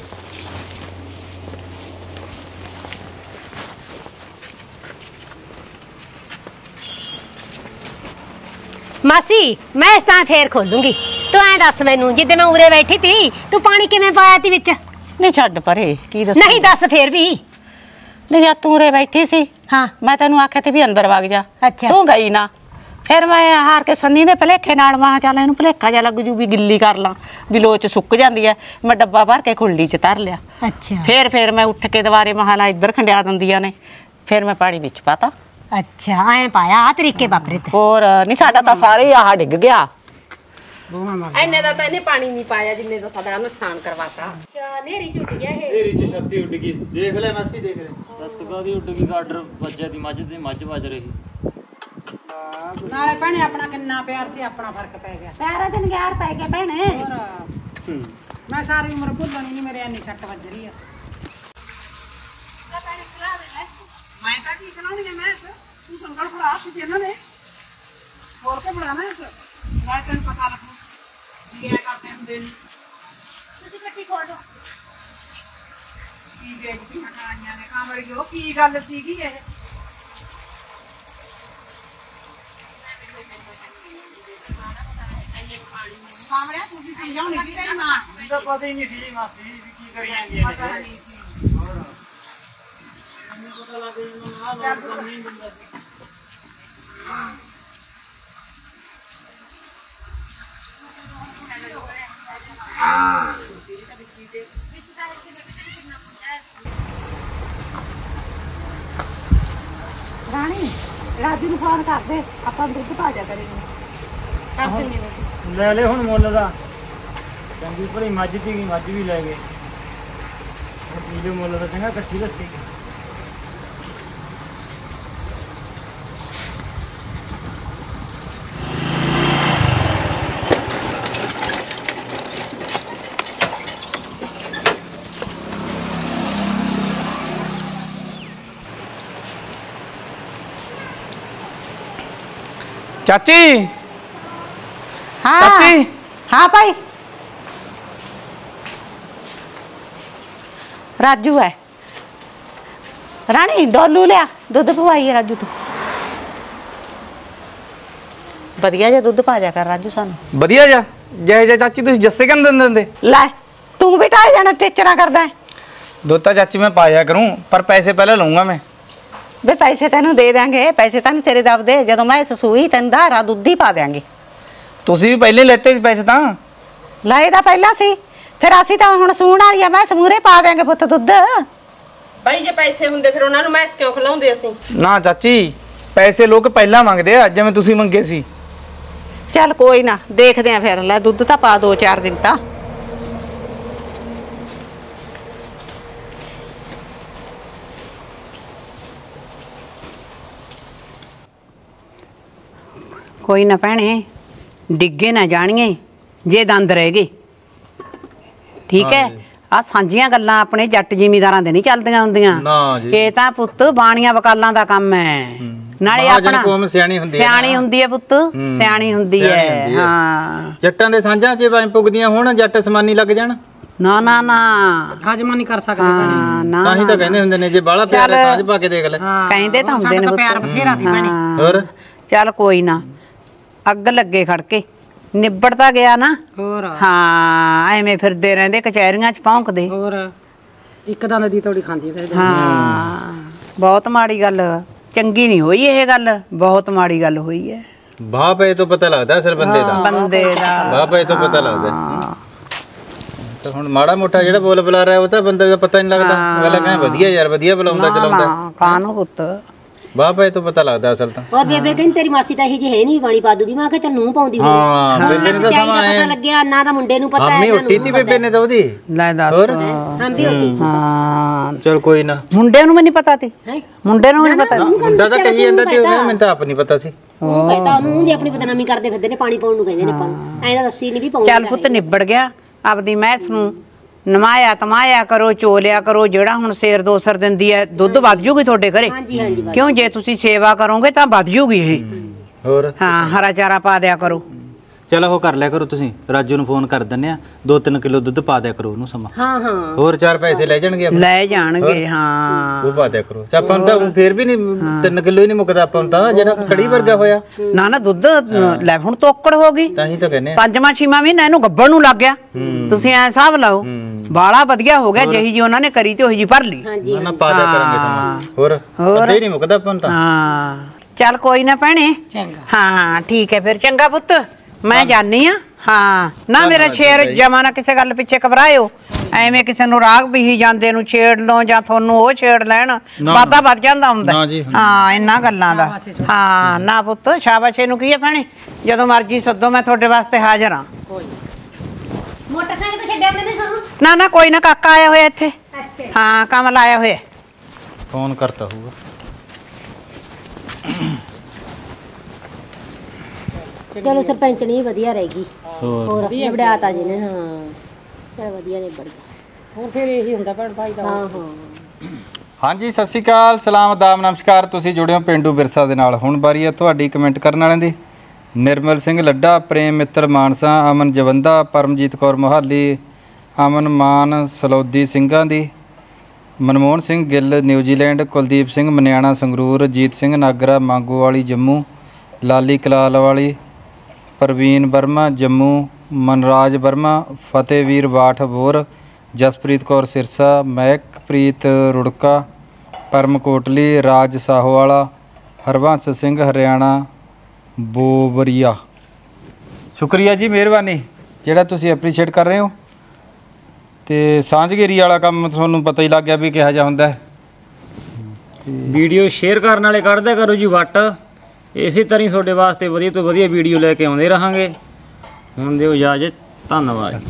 ਮਾਸੀ ਮੈਂ ਇਸ ਤਾਂ ਫੇਰ ਖੋਲੂੰਗੀ। ਤੂੰ ਐ ਦੱਸ ਮੈਨੂੰ ਜਿੱਦੇ ਮੈਂ ਉਰੇ ਬੈਠੀ ਤੀ ਤੂੰ ਪਾਣੀ ਕਿਵੇਂ ਪਾਇਆ ਤੀ ਵਿੱਚ? ਨਹੀਂ ਛੱਡ ਪਰੇ ਕੀ ਦੱਸ? ਨਹੀਂ ਦੱਸ ਫੇਰ ਵੀ। ਨਹੀਂ ਜਾ ਤੂੰ ਰੇ ਬੈਠੀ ਸੀ। ਹਾਂ। ਮੈਂ ਤੈਨੂੰ ਆਖਿਆ ਤੇ ਵੀ ਅੰਦਰ ਵਗ ਜਾ। ਅੱਛਾ। ਤੂੰ ਗਈ ਨਾ। ਫਿਰ ਮੈਂ ਹਾਰ ਕੇ ਸੰਨੀ ਦੇ ਭਲੇਖੇ ਨਾਲ ਮਾਂ ਚੱਲ ਇਹਨੂੰ ਭਲੇਖਾ ਜਾ ਲੱਗ ਜੂ ਵੀ ਗਿੱਲੀ ਕਰ ਲਾਂ ਵੀ ਲੋਚ ਸੁੱਕ ਜਾਂਦੀ ਐ। ਮੈਂ ਡੱਬਾ ਭਰ ਕੇ ਖੁੱਲੀ ਚ ਧਰ ਲਿਆ। ਅੱਛਾ। ਫਿਰ ਫਿਰ ਮੈਂ ਉੱਠ ਕੇ ਦੁਬਾਰੇ ਮਹਾਲਾ ਇੱਧਰ ਖੰਡਿਆ ਦਿੰਦੀਆਂ ਨੇ। ਫਿਰ ਮੈਂ ਪਾਣੀ ਵਿੱਚ ਪਾਤਾ। ਅੱਛਾ ਐ ਪਾਇਆ ਆ ਤਰੀਕੇ ਵਾਪਰੇ ਤੇ। ਹੋਰ ਨਹੀਂ ਸਾਡਾ ਤਾਂ ਸਾਰੇ ਆਹ ਡਿੱਗ ਗਿਆ। ਐਨੇ ਦਾ ਤਾਂ ਇਹਨੇ ਪਾਣੀ ਨਹੀਂ ਪਾਇਆ ਜਿੰਨੇ ਦਾ ਸਾਡਾ ਨੁਕਸਾਨ ਕਰਵਾਤਾ। ਤੇਰੀ ਚ ਛੱਤੀ ਉੱਡ ਗਈ। ਦੇਖ ਲੈ ਮਾਸੀ ਦੇਖ ਲੈ। ਸਤਕਾ ਦੀ ਉੱਡ ਗਈ ਗਾਡਰ ਵੱਜਿਆ ਦੀ ਮੱਝ ਤੇ ਮੱਝ ਵੱਜ ਰਹੀ। ਨਾਲੇ ਭੈਣੇ ਆਪਣਾ ਕਿੰਨਾ ਪਿਆਰ ਸੀ ਆਪਣਾ ਫ਼ਰਕ ਪੈ ਗਿਆ। ਪੈਰਾਂ 'ਚ ਨਿਗਾਰ ਪੈ ਗਿਆ ਭੈਣੇ। ਹੋਰ। ਮੈਂ ਸਾਰੀ ਉਮਰ ਭੁੱਲਣੀ ਨਹੀਂ ਮੇਰੇ ਇੰਨੀ ਸੱਟ ਵੱਜ ਰਹੀ ਆ। ਮੈਂ ਤਾਂ ਕੀ ਕਰਾਉਣੀ ਮੈਂ ਤੂੰ। ਸੰਗਲ ਫੜਾ ਸੀ ਇਹਨਾਂ ਨੇ ਹੋਰ ਕੇ ਬਣਾਣਾ ਇਸ? ਮੈਂ ਤੈਨੂੰ ਪਤਾ ਲੱਗੂ। ਕੀ ਐ ਕਰਦੇ ਹੁੰਦੇ ਨੇ ਤੁਸੀਂ ਕੱਟੀ ਖੋਲ ਦੋ ਕੀ ਦੇਖੀ ਹਟਾਈਆਂ ਨੇ ਕਾਮੜੀਓ ਕੀ ਗੱਲ ਸੀਗੀ ਇਹ ਕਾਮੜਿਆ ਤੁਸੀਂ ਸਮਝਾਉਣੀ ਸੀ ਤੇਰੀ ਮਾਂ ਤਾਂ ਪਤਾ ਹੀ ਨਹੀਂ ਸੀ ਮਾਸੀ ਵੀ ਕੀ ਕਰੀ ਜਾਂਦੀ ਪਤਾ ਨਹੀਂ ਸੀ ਰਾਣੀ ਰਾਜੂ ਨੂੰ ਫੋਨ ਕਰ ਦੇ ਆਪਾਂ ਦੁੱਧ ਪਾ ਜਾ ਕਰਾਂਗੇ। ਲੈ ਲੈ ਹੁਣ ਮੁੱਲ ਦਾ। ਚੰਗੀ ਭਲੀ ਮੱਝ ਦੀ ਮੱਝ ਵੀ ਲੈ ਗਏ। ਹੁਣ ਪੀ ਲਿਓ ਮੁੱਲ ਦਾ ਚੰਗਾ ਇਕੱਠੀ ਲੱਸੀ ਚਾਚੀ। ਹਾਂ। ਚਾਚੀ। ਹਾਂ ਭਾਈ। ਰਾਜੂ ਹੈ। ਰਾਣੀ ਡੋਲੂ ਲਿਆ। ਦੁੱਧ ਪਵਾਈਏ ਰਾਜੂ ਤੋਂ। ਵਧੀਆ ਜਿਹਾ ਦੁੱਧ ਪਾ ਜਾ ਕਰ ਰਾਜੂ ਸਾਨੂੰ। ਵਧੀਆ ਜਾ ਜੈ ਜੈ ਚਾਚੀ ਤੁਸੀਂ ਜੱਸੇ ਕੰਨ ਦਿੰਦੇ ਹੁੰਦੇ? ਲੈ ਤੂੰ ਵੀ ਟਾਏ ਜਾਣਾ ਟੇਚਰਾ ਕਰਦਾ ਹੈ। ਦੁੱਧ ਤਾਂ ਚਾਚੀ ਮੈਂ ਪਾਇਆ ਕਰੂੰ ਪਰ ਪੈਸੇ ਪਹਿਲਾਂ ਲਊਂਗਾ ਮੈਂ। ਵੇ ਪੈਸੇ ਤੈਨੂੰ ਦੇ ਦਾਂਗੇ ਪੈਸੇ ਤਾਂ ਨਹੀਂ ਤੇਰੇ ਦਬਦੇ। ਜਦੋਂ ਮੈਂ ਸਸੂਈ ਤੈਨੂੰ ਧਾਰਾ ਦੁੱਧ ਹੀ ਪਾ ਦਿਆਂਗੇ। ਤੁਸੀਂ ਵੀ ਪਹਿਲੇ ਲੈਤੇ ਸੀ ਪੈਸੇ ਤਾਂ? ਲਏ ਦਾ ਪਹਿਲਾਂ ਸੀ। ਫਿਰ ਅਸੀਂ ਤਾਂ ਹੁਣ ਸੂਣ ਵਾਲੀ ਆ ਮੈਂ ਸਮੂਰੇ ਪਾ ਦਿਆਂਗੇ ਪੁੱਤ ਦੁੱਧ। ਬਾਈ ਜੇ ਪੈਸੇ ਹੁੰਦੇ ਫਿਰ ਉਹਨਾਂ ਨੂੰ ਮੈਸ ਕਿਉਂ ਖਿਲਾਉਂਦੇ ਅਸੀਂ? ਨਾ ਚਾਚੀ ਪੈਸੇ ਲੋਕ ਪਹਿਲਾਂ ਮੰਗਦੇ ਆ ਜਿਵੇਂ ਤੁਸੀਂ ਮੰਗੇ ਸੀ। ਚੱਲ ਕੋਈ ਨਾ ਦੇਖਦੇ ਆ ਫਿਰ। ਲੈ ਦੁੱਧ ਤਾਂ ਪਾ ਦੋ ਚਾਰ ਦਿਨ ਤਾਂ। ਕੋਈ ਨਾ ਭੈਣੇ ਡਿੱਗੇ ਨਾ ਜਾਣੀਏ ਜੇ ਦੰਦ ਰਹਿ ਗਏ। ਠੀਕ ਹੈ? ਆ ਸਾਂਝੀਆਂ ਗੱਲਾਂ ਆਪਣੇ ਜੱਟ ਜ਼ਿਮੀਦਾਰਾਂ ਦੇ ਨਹੀਂ ਚੱਲਦੀਆਂ ਹੁੰਦੀਆਂ। ਨਾ ਜੀ। ਇਹ ਤਾਂ ਪੁੱਤ ਬਾਣੀਆਂ ਵਕਾਲਾਂ ਦਾ ਕੰਮ ਹੈ। ਨਾਲੇ ਆਪਣਾ ਕੌਮ ਸਿਆਣੀ ਹੁੰਦੀ ਹੈ ਨਾ। ਸਿਆਣੀ ਹੁੰਦੀ ਹੈ ਪੁੱਤ। ਸਿਆਣੀ ਹੁੰਦੀ ਹੈ। ਹੈ। ਜੱਟਾਂ ਦੇ ਸਾਂਝਾਂ 'ਚ ਭਾਵੇਂ ਪੁੱਗਦੀਆਂ ਹੋਣ ਜੱਟ ਸਮਾਨੀ ਲੱਗ ਜਾਣ। ਨਾ ਨਾ ਨਾ। ਹਜਮਾ ਨਹੀਂ ਕਰ ਸਕਦੇ ਤਾਂ ਹੀ ਤਾਂ ਕਹਿੰਦੇ ਹੁੰਦੇ ਨੇ ਜੇ ਬਾਹਲਾ ਪਿਆਰ ਹੈ ਸਾਂਝ ਪਾ ਕੇ ਦੇਖ ਲੈ। ਕਹਿੰਦੇ ਤਾਂ ਹੁੰਦੇ ਨੇ ਪਿਆਰ ਪੁੱਤ। ਬਥੇਰਾ ਦੀ ਭੈਣੇ। ਹਾਂ। ਹੋਰ? ਚੱਲ ਕੋਈ ਨਾ। ਅੱਗ ਲੱਗੇ ਖੜ ਕੇ ਨਿਬੜਦਾ ਗਿਆ ਨਾ। ਹੋਰ। ਹਾਂ ਐਵੇਂ ਫਿਰਦੇ ਰਹਿੰਦੇ ਕਚਹਿਰੀਆਂ 'ਚ ਭੌਂਕਦੇ। ਹੋਰ ਇੱਕ ਦੀ ਤੋੜੀ ਖਾਂਦੀ ਤੇ ਹਾਂ ਬਹੁਤ ਮਾੜੀ ਗੱਲ ਚੰਗੀ ਨਹੀਂ ਹੋਈ ਇਹ ਗੱਲ ਬਹੁਤ ਮਾੜੀ ਗੱਲ ਹੋਈ ਹੈ। ਬਾਹ ਪਏ ਤੋਂ ਪਤਾ ਲੱਗਦਾ ਅਸਲ ਬੰਦੇ ਦਾ। ਬੰਦੇ ਦਾ। ਪਏ ਤੋਂ ਪਤਾ ਲੱਗਦਾ। ਤਾਂ ਹੁਣ ਮਾੜਾ ਮੋਟਾ ਜਿਹੜਾ ਬੋਲ ਬੁਲਾ ਰਿਹਾ ਉਹ ਤਾਂ ਬੰਦੇ ਦਾ ਪਤਾ ਨਹੀਂ ਲੱਗਦਾ। ਅਗਲਾ ਕਹਿੰਦਾ ਵਧੀਆ ਯਾਰ ਵਧੀਆ ਬੁਲਾਉਂਦਾ ਚਲਾਉਂਦਾ। ਹਾਂ ਕਾਨੂੰ ਪੁੱਤ? ਬਾਹ ਪਏ ਤੋਂ ਪਤਾ ਲੱਗਦਾ ਅਸਲ ਤਾਂ। ਔਰ ਬੇਬੇ ਕਹਿੰਦੀ ਤੇਰੀ ਮਾਸੀ ਤਾਂ ਇਹੀ ਜਿਹੀ ਹੈ ਨਹੀਂ ਪਾਣੀ ਪਾ ਦੂਗੀ ਮੈਂ ਕਿਹਾ ਚੱਲ ਨੂੰ ਪਾਉਂਦੀ ਹੋਣੀ ਹਾਂ ਬੇਬੇ ਨੇ ਤਾਂ ਸਮਾਂ ਪਤਾ ਲੱਗਿਆ ਨਾ ਤਾਂ ਮੁੰਡੇ ਨੂੰ ਪਤਾ ਹੈ ਉੱਟੀ ਤੀ ਬੇਬੇ ਨੇ ਤਾਂ ਉਹਦੀ। ਲੈ ਦੱਸ। ਹਾਂ ਵੀ ਹੋਤੀ ਹਾਂ। ਚਲ ਕੋਈ ਨਾ। ਮੁੰਡੇ ਨੂੰ ਵੀ ਨਹੀਂ ਪਤਾ ਤੀ। ਹੈ? ਮੁੰਡੇ ਨੂੰ ਵੀ ਨਹੀਂ ਪਤਾ ਮੁੰਡਾ ਤਾਂ ਕਹੀ ਜਾਂਦਾ ਤੇ ਉਹਨੇ ਮੈਨੂੰ ਤਾਂ ਆਪ ਨਹੀਂ ਪਤਾ ਸੀ। ਉਹ ਕਹਿੰਦਾ ਉਹਨੂੰ ਦੀ ਆਪਣੀ ਬਦਨਾਮੀ ਕਰਦੇ ਫਿਰਦੇ ਨੇ ਪਾਣੀ ਪਾਉਣ ਨੂੰ ਕਹਿੰਦੇ ਨੇ ਆਪਾਂ ਐਂ ਤਾਂ ਦੱਸੀ ਨਹੀਂ ਵੀ ਪਾਉਣ ਚੱਲ ਪੁੱਤ ਨਿਬੜ ਗਿਆ। ਆਪਦੀ ਮੈਸ ਨੂੰ ਨਮਾਇਆ ਤਮਾਇਆ ਕਰੋ ਚੋਲਿਆ ਕਰੋ ਜਿਹੜਾ ਹੁਣ ਸੇਰ ਦੋ ਸਰ ਦਿੰਦੀ ਹੈ ਦੁੱਧ ਵੱਧ ਜੂਗੀ ਤੁਹਾਡੇ ਘਰੇ? ਹਾਂਜੀ ਹਾਂਜੀ ਕਿਉਂ ਜੇ ਤੁਸੀਂ ਸੇਵਾ ਕਰੋਗੇ ਤਾਂ ਵੱਧ ਜੂਗੀ ਇਹ। ਹੋਰ? ਹਾਂ ਹਰਾ ਚਾਰਾ ਪਾ ਦਿਆ ਕਰੋ। ਚਲ ਉਹ ਕਰ ਲਿਆ ਕਰੋ ਤੁਸੀਂ। ਰਾਜੂ ਨੂੰ ਫੋਨ ਕਰ ਦਿੰਨੇ ਆ 2-3 ਕਿਲੋ ਦੁੱਧ ਪਾ ਦਿਆ ਕਰੋ ਉਹਨੂੰ ਸਮਾਂ। ਹਾਂ ਹਾਂ। ਹੋਰ ਚਾਰ ਪੈਸੇ ਲੈ ਜਾਣਗੇ ਆਪਣੇ। ਲੈ ਜਾਣਗੇ ਹਾਂ। ਉਹ ਪਾ ਦਿਆ ਕਰੋ। ਤੇ ਆਪਾਂ ਨੂੰ ਤਾਂ ਹੁਣ ਫੇਰ ਵੀ ਨਹੀਂ 3 ਕਿਲੋ ਹੀ ਨਹੀਂ ਮੁੱਕਦਾ ਆਪਾਂ ਨੂੰ ਤਾਂ ਜਿਹੜਾ ਕੜੀ ਵਰਗਾ ਹੋਇਆ। ਨਾ ਨਾ ਦੁੱਧ ਲੈ ਹੁਣ ਤੋਕੜ ਹੋ ਗਈ। ਤਾਂ ਹੀ ਤਾਂ ਕਹਿੰਨੇ ਆ ਪੰਜਵਾਂ ਛੇਵਾਂ ਮਹੀਨਾ ਇਹਨੂੰ ਗੱਬਣ ਨੂੰ ਲੱਗ ਗਿਆ। ਤੁਸੀਂ ਐ ਹਿਸਾਬ ਲਾਓ। ਬਾਲਾ ਵਧੀਆ ਹੋ ਗਿਆ ਜਿਹੀ ਜੀ ਉਹਨਾਂ ਨੇ ਕਰੀ ਤੇ ਉਹੀ ਜੀ ਭਰ ਲਈ। ਨਾ ਨਾ ਪਾ ਦਿਆ ਕਰਾਂਗੇ ਸਮਾਂ। ਹੋਰ? ਅੱਧੇ ਹੀ ਨਹੀਂ ਮੁੱਕਦਾ ਆਪਾਂ ਨੂੰ ਤਾਂ। ਹਾਂ। ਚੱਲ ਕੋਈ ਨਾ ਭੈਣੇ। ਚੰਗਾ। ਹਾਂ ਠੀਕ ਹੈ ਫਿਰ ਚੰਗਾ ਪੁੱਤ। ਮੈਂ ਜਾਣੀ ਆ। ਹਾਂ। ਨਾ ਮੇਰਾ ਸ਼ੇਰ ਜਮਾ ਨਾ ਕਿਸੇ ਗੱਲ ਪਿੱਛੇ ਘਬਰਾਇਓ। ਐਵੇਂ ਕਿਸੇ ਨੂੰ ਰਾਗ ਵੀ ਜਾਂਦੇ ਨੂੰ ਛੇੜ ਲਓ ਜਾਂ ਤੁਹਾਨੂੰ ਉਹ ਛੇੜ ਲੈਣ ਵਾਦਾ ਵੱਧ ਜਾਂਦਾ ਹੁੰਦਾ। ਹਾਂ ਇੰਨਾ ਗੱਲਾਂ ਦਾ। ਹਾਂ ਨਾ ਪੁੱਤ ਸ਼ਾਬਾਸ਼ ਇਹਨੂੰ ਕੀ ਹੈ ਭੈਣੇ? ਜਦੋਂ ਮਰਜ਼ੀ ਸੱਦੋ ਮੈਂ ਤੁਹਾਡੇ ਵਾਸਤੇ ਹਾਜ਼ਰ ਹਾਂ। ਮੋਟਰਸਾਈਕਲ ਤੇ ਛੱਡਿਆ ਉਹਨੇ ਸਾਨੂੰ? ਨਾ ਨਾ ਕੋਈ ਨਾ ਕਾਕਾ ਆਇਆ ਹੋਇਆ ਇੱਥੇ। ਅੱਛਾ। ਹਾਂ ਕਮਲ ਆਇਆ ਹੋਇਆ। ਫੋਨ ਕਰਤਾ ਹੋਊਗਾ। ਚਲੋ ਸਰਪੰਚ ਨਹੀਂ ਵਧੀਆ ਰਹੇਗੀ ਹੋਰ। ਹੋਰ ਨਿਬੜਾਤਾ ਜੀ ਨੇ ਹਾਂ। ਚਲ ਵਧੀਆ ਨੇ ਬੜੀ ਹੋਰ ਫਿਰ ਇਹੀ ਹੁੰਦਾ ਭੈਣ ਭਾਈ ਦਾ। ਹਾਂ ਹਾਂ। ਹਾਂਜੀ ਸਤਿ ਸ਼੍ਰੀ ਅਕਾਲ ਸਲਾਮ ਆਦਾਬ ਨਮਸਕਾਰ। ਤੁਸੀਂ ਜੁੜੇ ਹੋ ਪਿੰਡੂ ਬਿਰਸਾ ਦੇ ਨਾਲ। ਹੁਣ ਵਾਰੀ ਹੈ ਤੁਹਾਡੀ ਕਮੈਂਟ ਕਰਨ ਵਾਲਿਆਂ ਦੀ। ਨਿਰਮਲ ਸਿੰਘ ਲੱਡਾ ਪ੍ਰੇਮ ਮਿੱਤਰ ਮਾਨਸਾ ਅਮਨ ਜਵੰਦਾ ਪਰਮਜੀਤ ਕੌਰ ਮੋਹਾਲੀ ਅਮਨ ਮਾਨ ਸਲੌਦੀ ਸਿੰਘਾਂ ਦੀ। ਮਨਮੋਹਨ ਸਿੰਘ ਗਿੱਲ ਨਿਊਜ਼ੀਲੈਂਡ ਕੁਲਦੀਪ ਸਿੰਘ ਮਨਿਆਣਾ ਸੰਗਰੂਰ ਜੀਤ ਸਿੰਘ ਨਾਗਰਾ ਮੰਗੋਵਾਲੀ ਜੰਮੂ ਲਾਲੀ ਕਲਾਲ ਵਾਲੀ ਪ੍ਰਵੀਨ ਵਰਮਾ, ਜੰਮੂ ਮਨਰਾਜ ਵਰਮਾ, ਫਤਿਹਵੀਰ ਬਾਠ ਬੋਰ ਜਸਪ੍ਰੀਤ ਕੌਰ ਸਿਰਸਾ, ਮਹਿਕਪ੍ਰੀਤ ਰੁੜਕਾ ਪਰਮ ਕੋਟਲੀ ਰਾਜ ਸਾਹੋਵਾਲਾ ਹਰਵੰਸ ਸਿੰਘ ਹਰਿਆਣਾ ਬੋਬਰੀਆ ਸ਼ੁਕਰੀਆ ਜੀ, ਮਿਹਰਬਾਨੀ। ਜਿਹੜਾ ਤੁਸੀਂ ਐਪਰੀਸ਼ੀਏਟ ਕਰ ਰਹੇ ਹੋ। ਤੇ ਸਾਂਝਗੇਰੀ ਵਾਲਾ ਕੰਮ ਤੁਹਾਨੂੰ ਪਤਾ ਹੀ ਲੱਗ ਗਿਆ ਵੀ ਕਿਹਾ ਜਾ ਹੁੰਦਾ ਹੈ। ਵੀਡੀਓ ਸ਼ੇਅਰ ਕਰਨ ਵਾਲੇ ਕੱਢਦਿਆ ਕਰੋ ਜੀ, ਵੱਟ। ਇਸੇ ਤਰ੍ਹਾਂ ਹੀ ਤੁਹਾਡੇ ਵਾਸਤੇ ਵਧੀਆ ਤੋਂ ਵਧੀਆ ਵੀਡੀਓ ਲੈ ਕੇ ਆਉਂਦੇ ਰਹਾਂਗੇ। ਹੁਣ ਦਿਓ ਇਜਾਜ਼ਤ, ਧੰਨਵਾਦ ਜੀ।